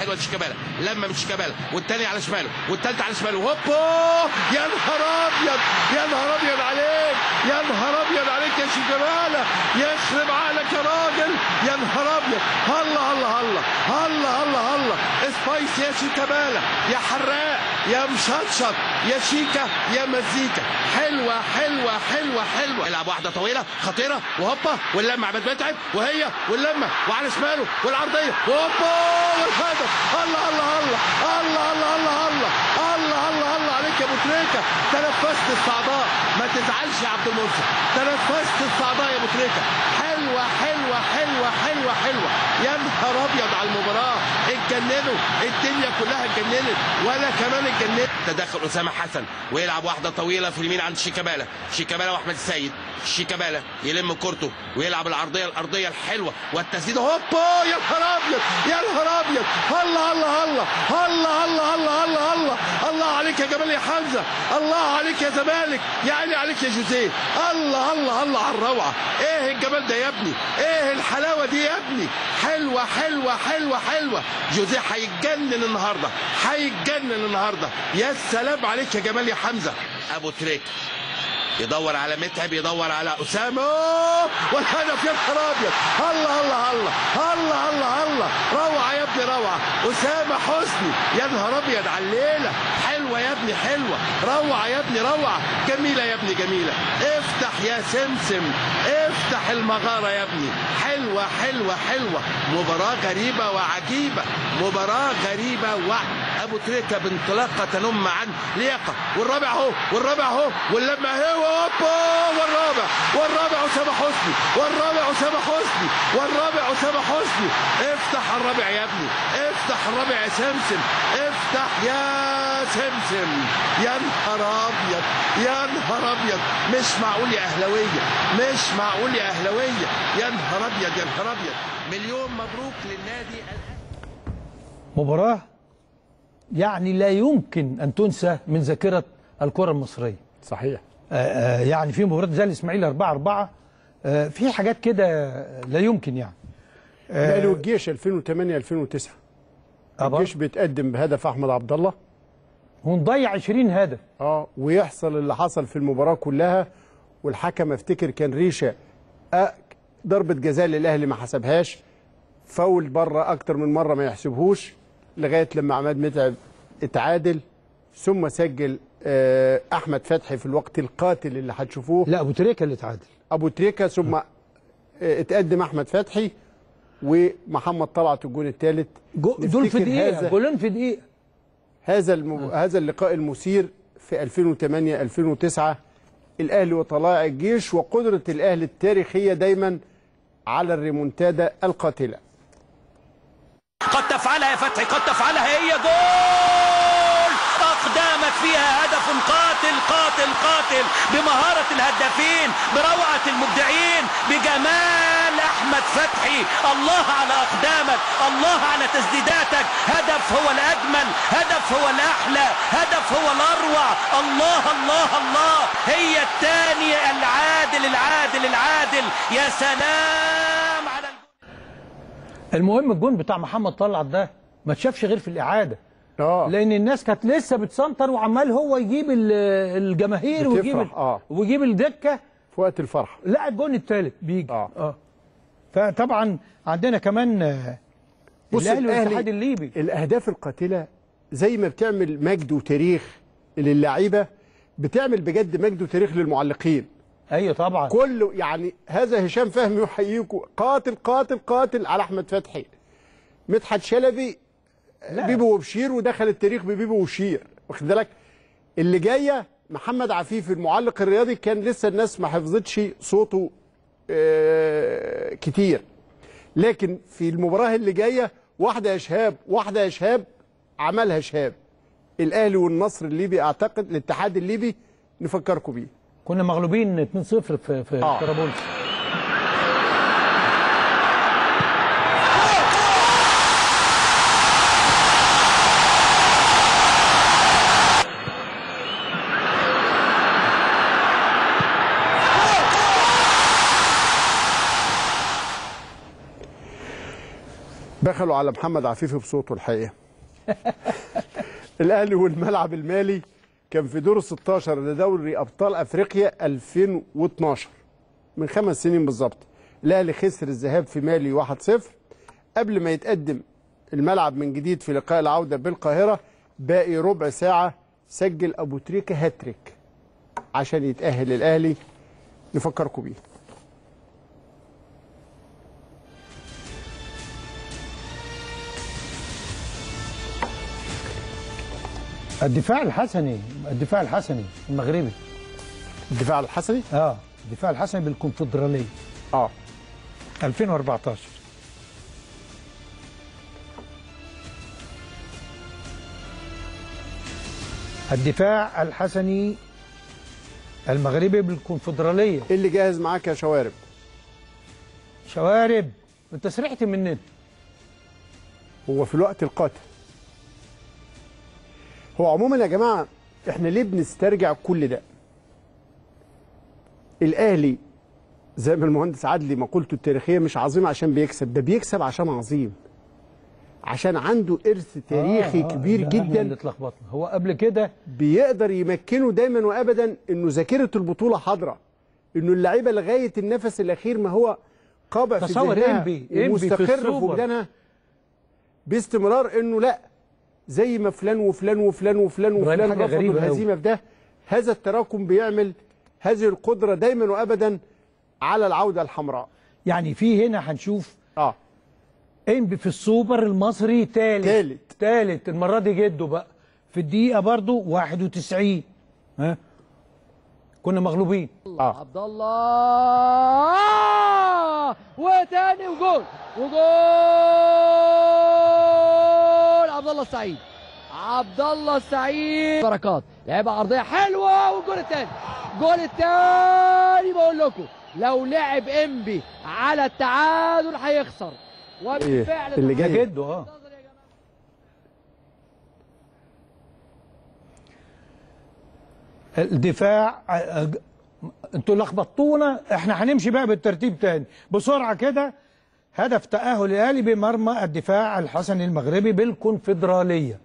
حلوة لشيكابالا لما من شيكابالا. والتاني على شماله. والتالت على شماله. هوبا يا نهار أبيض! يا نهار أبيض عليك! يا نهار أبيض عليك يا شيكابالا! يخرب عقلك يا راجل! يا نهار أبيض! الله الله الله الله الله الله سبايس يا شيكابالا! يا حراق! يا مشطشط! يا شيكا! يا مزيكا! حلوة حلوة حلوة حلوة! يلعب واحدة طويلة خطيرة! وهوبا! واللمة عماد متعب وهي واللمة! وعلى شماله! والعرضية! وهوبا! والهدف! الله الله الله الله الله الله الله الله الله الله. عليك يا أبو تريكة. تنفست الصعداء ما تزعلش يا عبد المنصف تنفست الصعداء يا أبو تريكة. حلو حلوة حلوة حلوة حلوة حلوة. يا نهار أبيض على المباراة. اتجننوا. الدنيا كلها اتجننت. وأنا كمان اتجننت. تدخل أسامة حسن ويلعب واحدة طويلة في اليمين عند شيكابالا. شيكابالا وأحمد السيد. شيكابالا يلم كورته ويلعب العرضية الأرضية الحلوة. والتسديد هوبا يا نهار أبيض يا نهار أبيض. الله الله الله الله الله الله الله الله. الله عليك يا جمال يا حمزة. الله عليك يا زمالك. يا عيني عليك يا جوزيه. الله الله الله على الروعة. إيه الجمال ده يا ابني؟ إيه الحلاوة دي يا ابني؟ حلوة حلوة حلوة حلوة. جوزيه هيتجنن النهارده هيتجنن النهارده. يا سلام عليك يا جمال يا حمزة. أبو تريكه يدور على متعب يدور على أسامة. والهدف يا نهار أبيض. الله الله الله الله الله الله. روعة يا ابني روعة. أسامة حسني. يا نهار أبيض على الليلة. حلوة يا ابني حلوة. روعة يا ابني روعة. جميلة يا ابني جميلة. افتح يا سمسم. افتح المغارة يا ابني. حلوة حلوة حلوة. مباراة غريبة وعجيبة. مباراة غريبة و أبو تريكة بانطلاقه تنم عن لياقة. والرابع اهو والرابع اهو. واللمة اهي هوبا والرابع. والرابع أسامة حسني. والرابع أسامة حسني. والرابع أسامة حسني. افتح الرابع يا ابني. افتح الرابع يا سمسم. افتح يا سمسم. يا نهار أبيض يا نهار أبيض. مش معقول يا أهلاوية مش معقول يا أهلاوية. يا نهار أبيض يا نهار أبيض. مليون مبروك للنادي مباراة يعني لا يمكن أن تنسى من ذاكرة الكرة المصرية. صحيح. آه، آه، يعني في مباراة زي الإسماعيلي 4 4 آه، في حاجات كده لا يمكن يعني. الاهلي والجيش 2008 2009 الجيش بيتقدم بهدف أحمد عبد الله. ونضيع 20 هدف. آه ويحصل اللي حصل في المباراة كلها والحكم افتكر كان ريشة آه ضربة جزاء للأهلي ما حسبهاش فاول بره أكتر من مرة ما يحسبهوش لغاية لما عماد متعب اتعادل ثم سجل آه أحمد فتحي في الوقت القاتل اللي هتشوفوه. لا أبو تريكة اللي اتعادل. أبو تريكة ثم آه اتقدم أحمد فتحي ومحمد طلعت الجون الثالث. دول في دقيقة جولين في دقيقة. هذا المب... هذا اللقاء المثير في 2008 2009 الأهلي وطلائع الجيش وقدرة الأهلي التاريخية دايما على الريمونتادا القاتلة. قد تفعلها يا فتحي قد تفعلها. هي جول! اقدامك فيها هدف قاتل قاتل قاتل بمهارة الهدافين بروعة المبدعين بجمال أحمد فتحي. الله على أقدامك الله على تسديداتك. هدف هو الأجمل هدف هو الأحلى هدف هو الأروع. الله الله الله. هي الثانية العادل العادل العادل. يا سلام على المهم الجون بتاع محمد طلعت ده ما تشافش غير في الإعادة. آه. لأن الناس كانت لسه بتسنطر وعمال هو يجيب ال- الجماهير ويجيب آه. ويجيب الدكة. في وقت الفرحه لا الجون الثالث بيجي. آه, آه. فطبعا عندنا كمان آه، بص الأهلي والاتحاد الاهلي الليبي. الأهداف القاتلة زي ما بتعمل مجد وتاريخ للعيبة بتعمل بجد مجد وتاريخ للمعلقين. أيوه طبعا. كله يعني هذا هشام فهمي يحييكم قاتل قاتل قاتل على أحمد فتحي. مدحت شلبي بيبو وبشير ودخل التاريخ ببيبو وشير واخد بالك؟ اللي جاية محمد عفيف المعلق الرياضي كان لسه الناس ما حفظتش صوته آه، كتير. لكن في المباراة اللي جاية واحدة يا شهاب واحدة يا شهاب عملها شهاب. الأهلي والنصر الليبي أعتقد الاتحاد الليبي نفكركم بيه. كنا مغلوبين 2-0 في في آه. طرابلس دخلوا على محمد عفيفي بصوته الحقيقة. الأهلي والملعب المالي كان في دور 16 لدوري أبطال أفريقيا 2012 من خمس سنين بالظبط. الأهلي خسر الذهاب في مالي 1-0 قبل ما يتقدم الملعب من جديد في لقاء العودة بالقاهرة باقي ربع ساعة سجل أبو تريكة هاتريك عشان يتأهل الأهلي. نفكركم بيه. الدفاع الحسني الدفاع الحسني المغربي. الدفاع الحسني؟ آه الدفاع الحسني بالكونفدرالية. آه. 2014 الدفاع الحسني المغربي بالكونفدرالية. اللي جاهز معاك يا شوارب؟ شوارب أنت سرحت مننا هو في الوقت القاتل. هو عموما يا جماعة إحنا ليه بنسترجع كل ده؟ الأهلي زي ما المهندس عدلي مقولته التاريخية مش عظيم عشان بيكسب ده بيكسب عشان عظيم عشان عنده إرث تاريخي آه، آه، كبير ده إحنا اللي جدا اتلخبطنا. هو قبل كده بيقدر يمكنه دايما وابدا إنه ذاكرة البطولة حاضرة إنه اللعيبة لغاية النفس الأخير ما هو قابع في تصور إنبي- إنبي في. وجدانها باستمرار إنه لأ. زي ما فلان وفلان وفلان وفلان وفلان رفضوا. الهزيمة في ده. هذا التراكم بيعمل هذه القدرة دايما وابدا على العودة الحمراء. يعني في هنا هنشوف آه. انبي في السوبر المصري تالت. تالت. تالت. المرة دي جده بقى. في الدقيقة برضو 91 ها؟ كنا مغلوبين. آه. عبد الله وتاني وجول. وجول! عبد الله السعيد. عبد الله السعيد. بركات. لعبة عرضية حلوة والجول الثاني الجول الثاني بقول لكم لو لعب إنبي على التعادل هيخسر. وبالفعل اللي جاي جده آه. الدفاع أنتوا لخبطونا إحنا هنمشي بقى بالترتيب تاني. بسرعة كده هدف تأهل الأهلي بمرمى الدفاع الحسني المغربي بالكونفدرالية.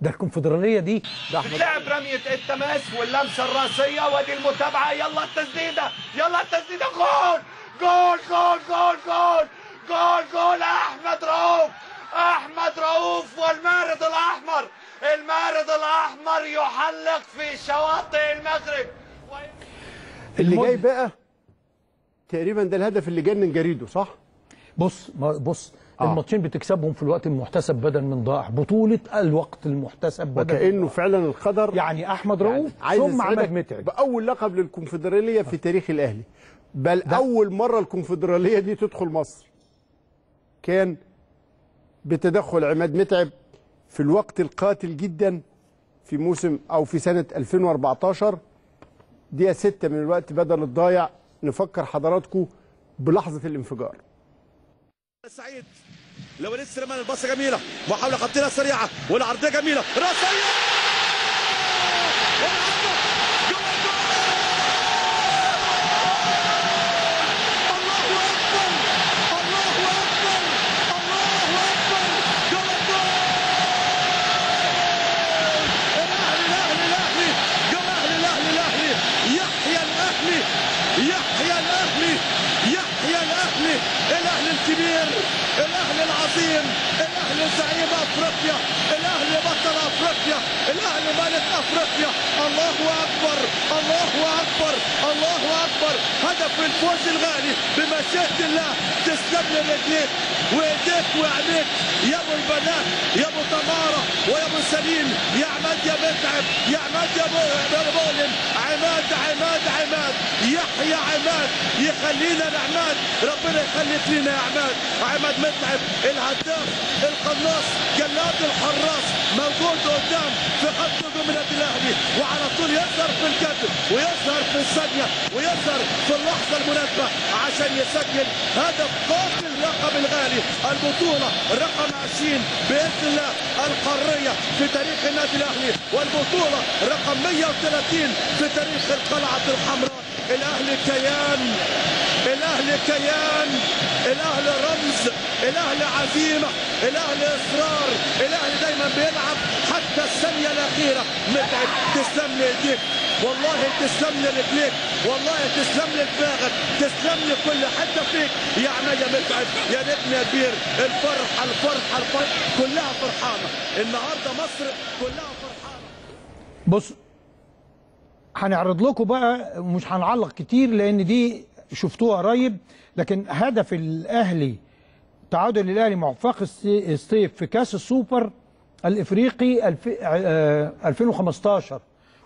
ده الكونفدرالية دي؟ ده أحمد بتلعب رمية التماس واللمسة الرأسية وادي المتابعة. يلا التسديدة يلا التسديدة. جول جول جول جول جول جول جول. أحمد رؤوف أحمد رؤوف والمارد الأحمر. المارد الأحمر يحلق في شواطئ المغرب. اللي جاي بقى تقريبا ده الهدف اللي جنن جريده صح؟ بص بص آه. الماتشين بتكسبهم في الوقت المحتسب بدل من ضائع. بطولة الوقت المحتسب بدل ضائع. فعلا القدر يعني أحمد رؤوف عايز ثم عماد متعب. بأول لقب للكونفدرالية في تاريخ الأهلي. بل أول مرة الكونفدرالية دي تدخل مصر. كان بتدخل عماد متعب في الوقت القاتل جدا في موسم أو في سنة 2014 دقيقة 6 من الوقت بدل الضايع. نفكر حضراتكم بلحظة الانفجار. سعيد لو لسه رمان الباصة جميلة محاوله خطيرة سريعة والعرضية جميلة. راسيه يحيى الاهلي يحيى الاهلي يحيى الاهلي الاهلي الكبير الاهلي العظيم الاهلي زعيم أفريقيا الأهلي بطل أفريقيا الأهلي ملك أفريقيا. الله أكبر الله أكبر الله أكبر. هدف الفوز الغالي بمشيئة الله. لي رجليك وايديك وعينيك يا أبو البنات يا أبو تماره ويا أبو سليم. يا عماد يا متعب. يا عماد يا مؤلم عماد عماد عماد. يحيى عماد. يخلينا لعماد ربنا يخليك لينا يا عماد. عماد متعب الهداف القناص جلاد الحراس. موجود قدام في خط هجوم النادي الأهلي وعلى طول يظهر في الكتف ويظهر في الثانية ويظهر في اللحظة المناسبة عشان يسجل هدف قاتل لقب الغالي. البطولة رقم 20 بإذن الله القارية في تاريخ النادي الأهلي والبطولة رقم 130 في تاريخ القلعة الحمراء. الأهلي كيان الأهلي كيان الأهلي رمز الاهلي عزيمة الاهلي إصرار الاهلي دايما بيلعب حتى الثانية الأخيرة. متعب تسلم لي ايديك والله تسلم لي رجليك والله تسلم لي دماغك تسلم لي كل حتة فيك. يا عماد يا متعب يا نجم يا كبير الفرحة الفرحة الفرحة. كلها فرحانة. النهارده مصر كلها فرحانة. بص هنعرض لكم بقى مش هنعلق كتير لأن دي شفتوها قريب لكن هدف الأهلي تعادل الاهلي مع وفاق الصيف في كأس السوبر الإفريقي الف... آه، 2015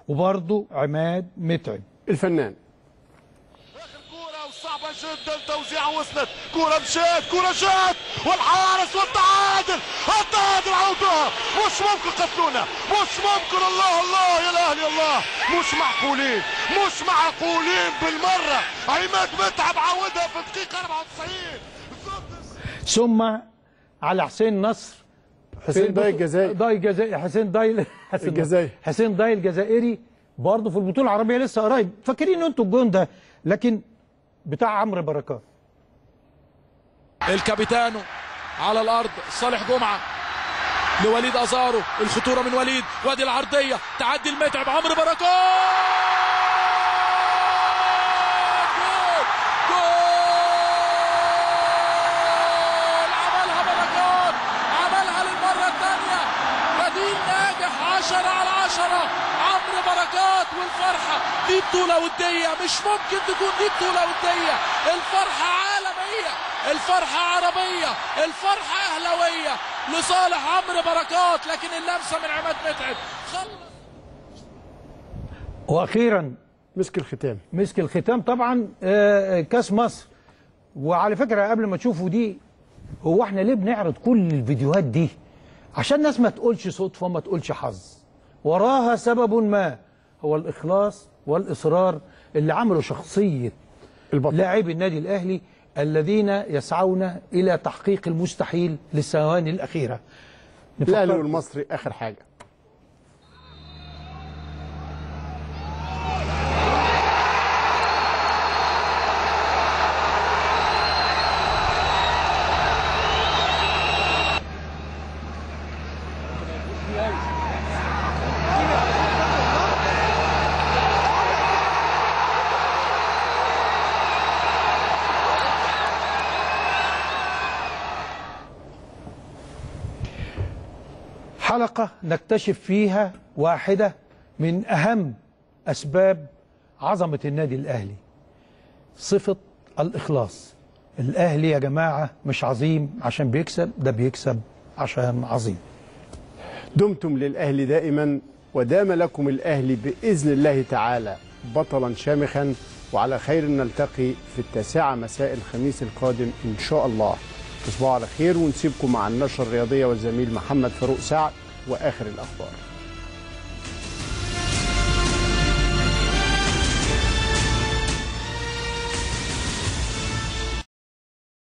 وبرضه عماد متعب. الفنان. صعبة جدا توزيعة وصلت. كرة مشات كرة جات. والحارس والتعادل. التعادل عودوها مش ممكن قتلونا مش ممكن. الله الله يا الأهلي الله. مش معقولين. مش معقولين بالمرة. عماد متعب عودها في الدقيقة 94 ثم على حسين نصر حسين داي الجزائري. داي الجزائري حسين داي حسين الجزائري. حسين داي الجزائري برضه في البطولة العربية لسه قريب. فاكرين أنتوا الجون ده لكن بتاع عمرو بركات. الكابيتانو على الأرض صالح جمعة لوليد أزارو الخطورة من وليد وادي العرضية تعدي لمتعب عمرو بركات جول عملها بركات عملها للمره الثانية بديل ناجح 10 على 10 عمرو بركات والفرحة دي بطولة ودية. مش ممكن تكون دي بطولة ودية. الفرحة عالمية الفرحة عربية الفرحة أهلاوية لصالح عمرو بركات. لكن اللمسة من عماد متعب. خلص وأخيرا مسك الختام. مسك الختام طبعا آه، كاس مصر. وعلى فكرة قبل ما تشوفوا دي هو إحنا ليه بنعرض كل الفيديوهات دي؟ عشان الناس ما تقولش صدفة ما تقولش حظ. وراها سبب ما هو الإخلاص والإصرار اللي عملوا شخصية لاعبي النادي الأهلي الذين يسعون إلى تحقيق المستحيل للثواني الأخيرة. الأهلي والمصري آخر حاجة. نكتشف فيها واحدة من أهم أسباب عظمة النادي الأهلي صفة الإخلاص. الأهلي يا جماعة مش عظيم عشان بيكسب ده بيكسب عشان عظيم. دمتم للأهلي دائما ودام لكم الأهلي بإذن الله تعالى بطلا شامخا وعلى خير نلتقي في التاسعة مساء الخميس القادم إن شاء الله. تصبحوا على خير ونسيبكم مع النشرة الرياضية والزميل محمد فاروق سعد. وآخر الأخبار.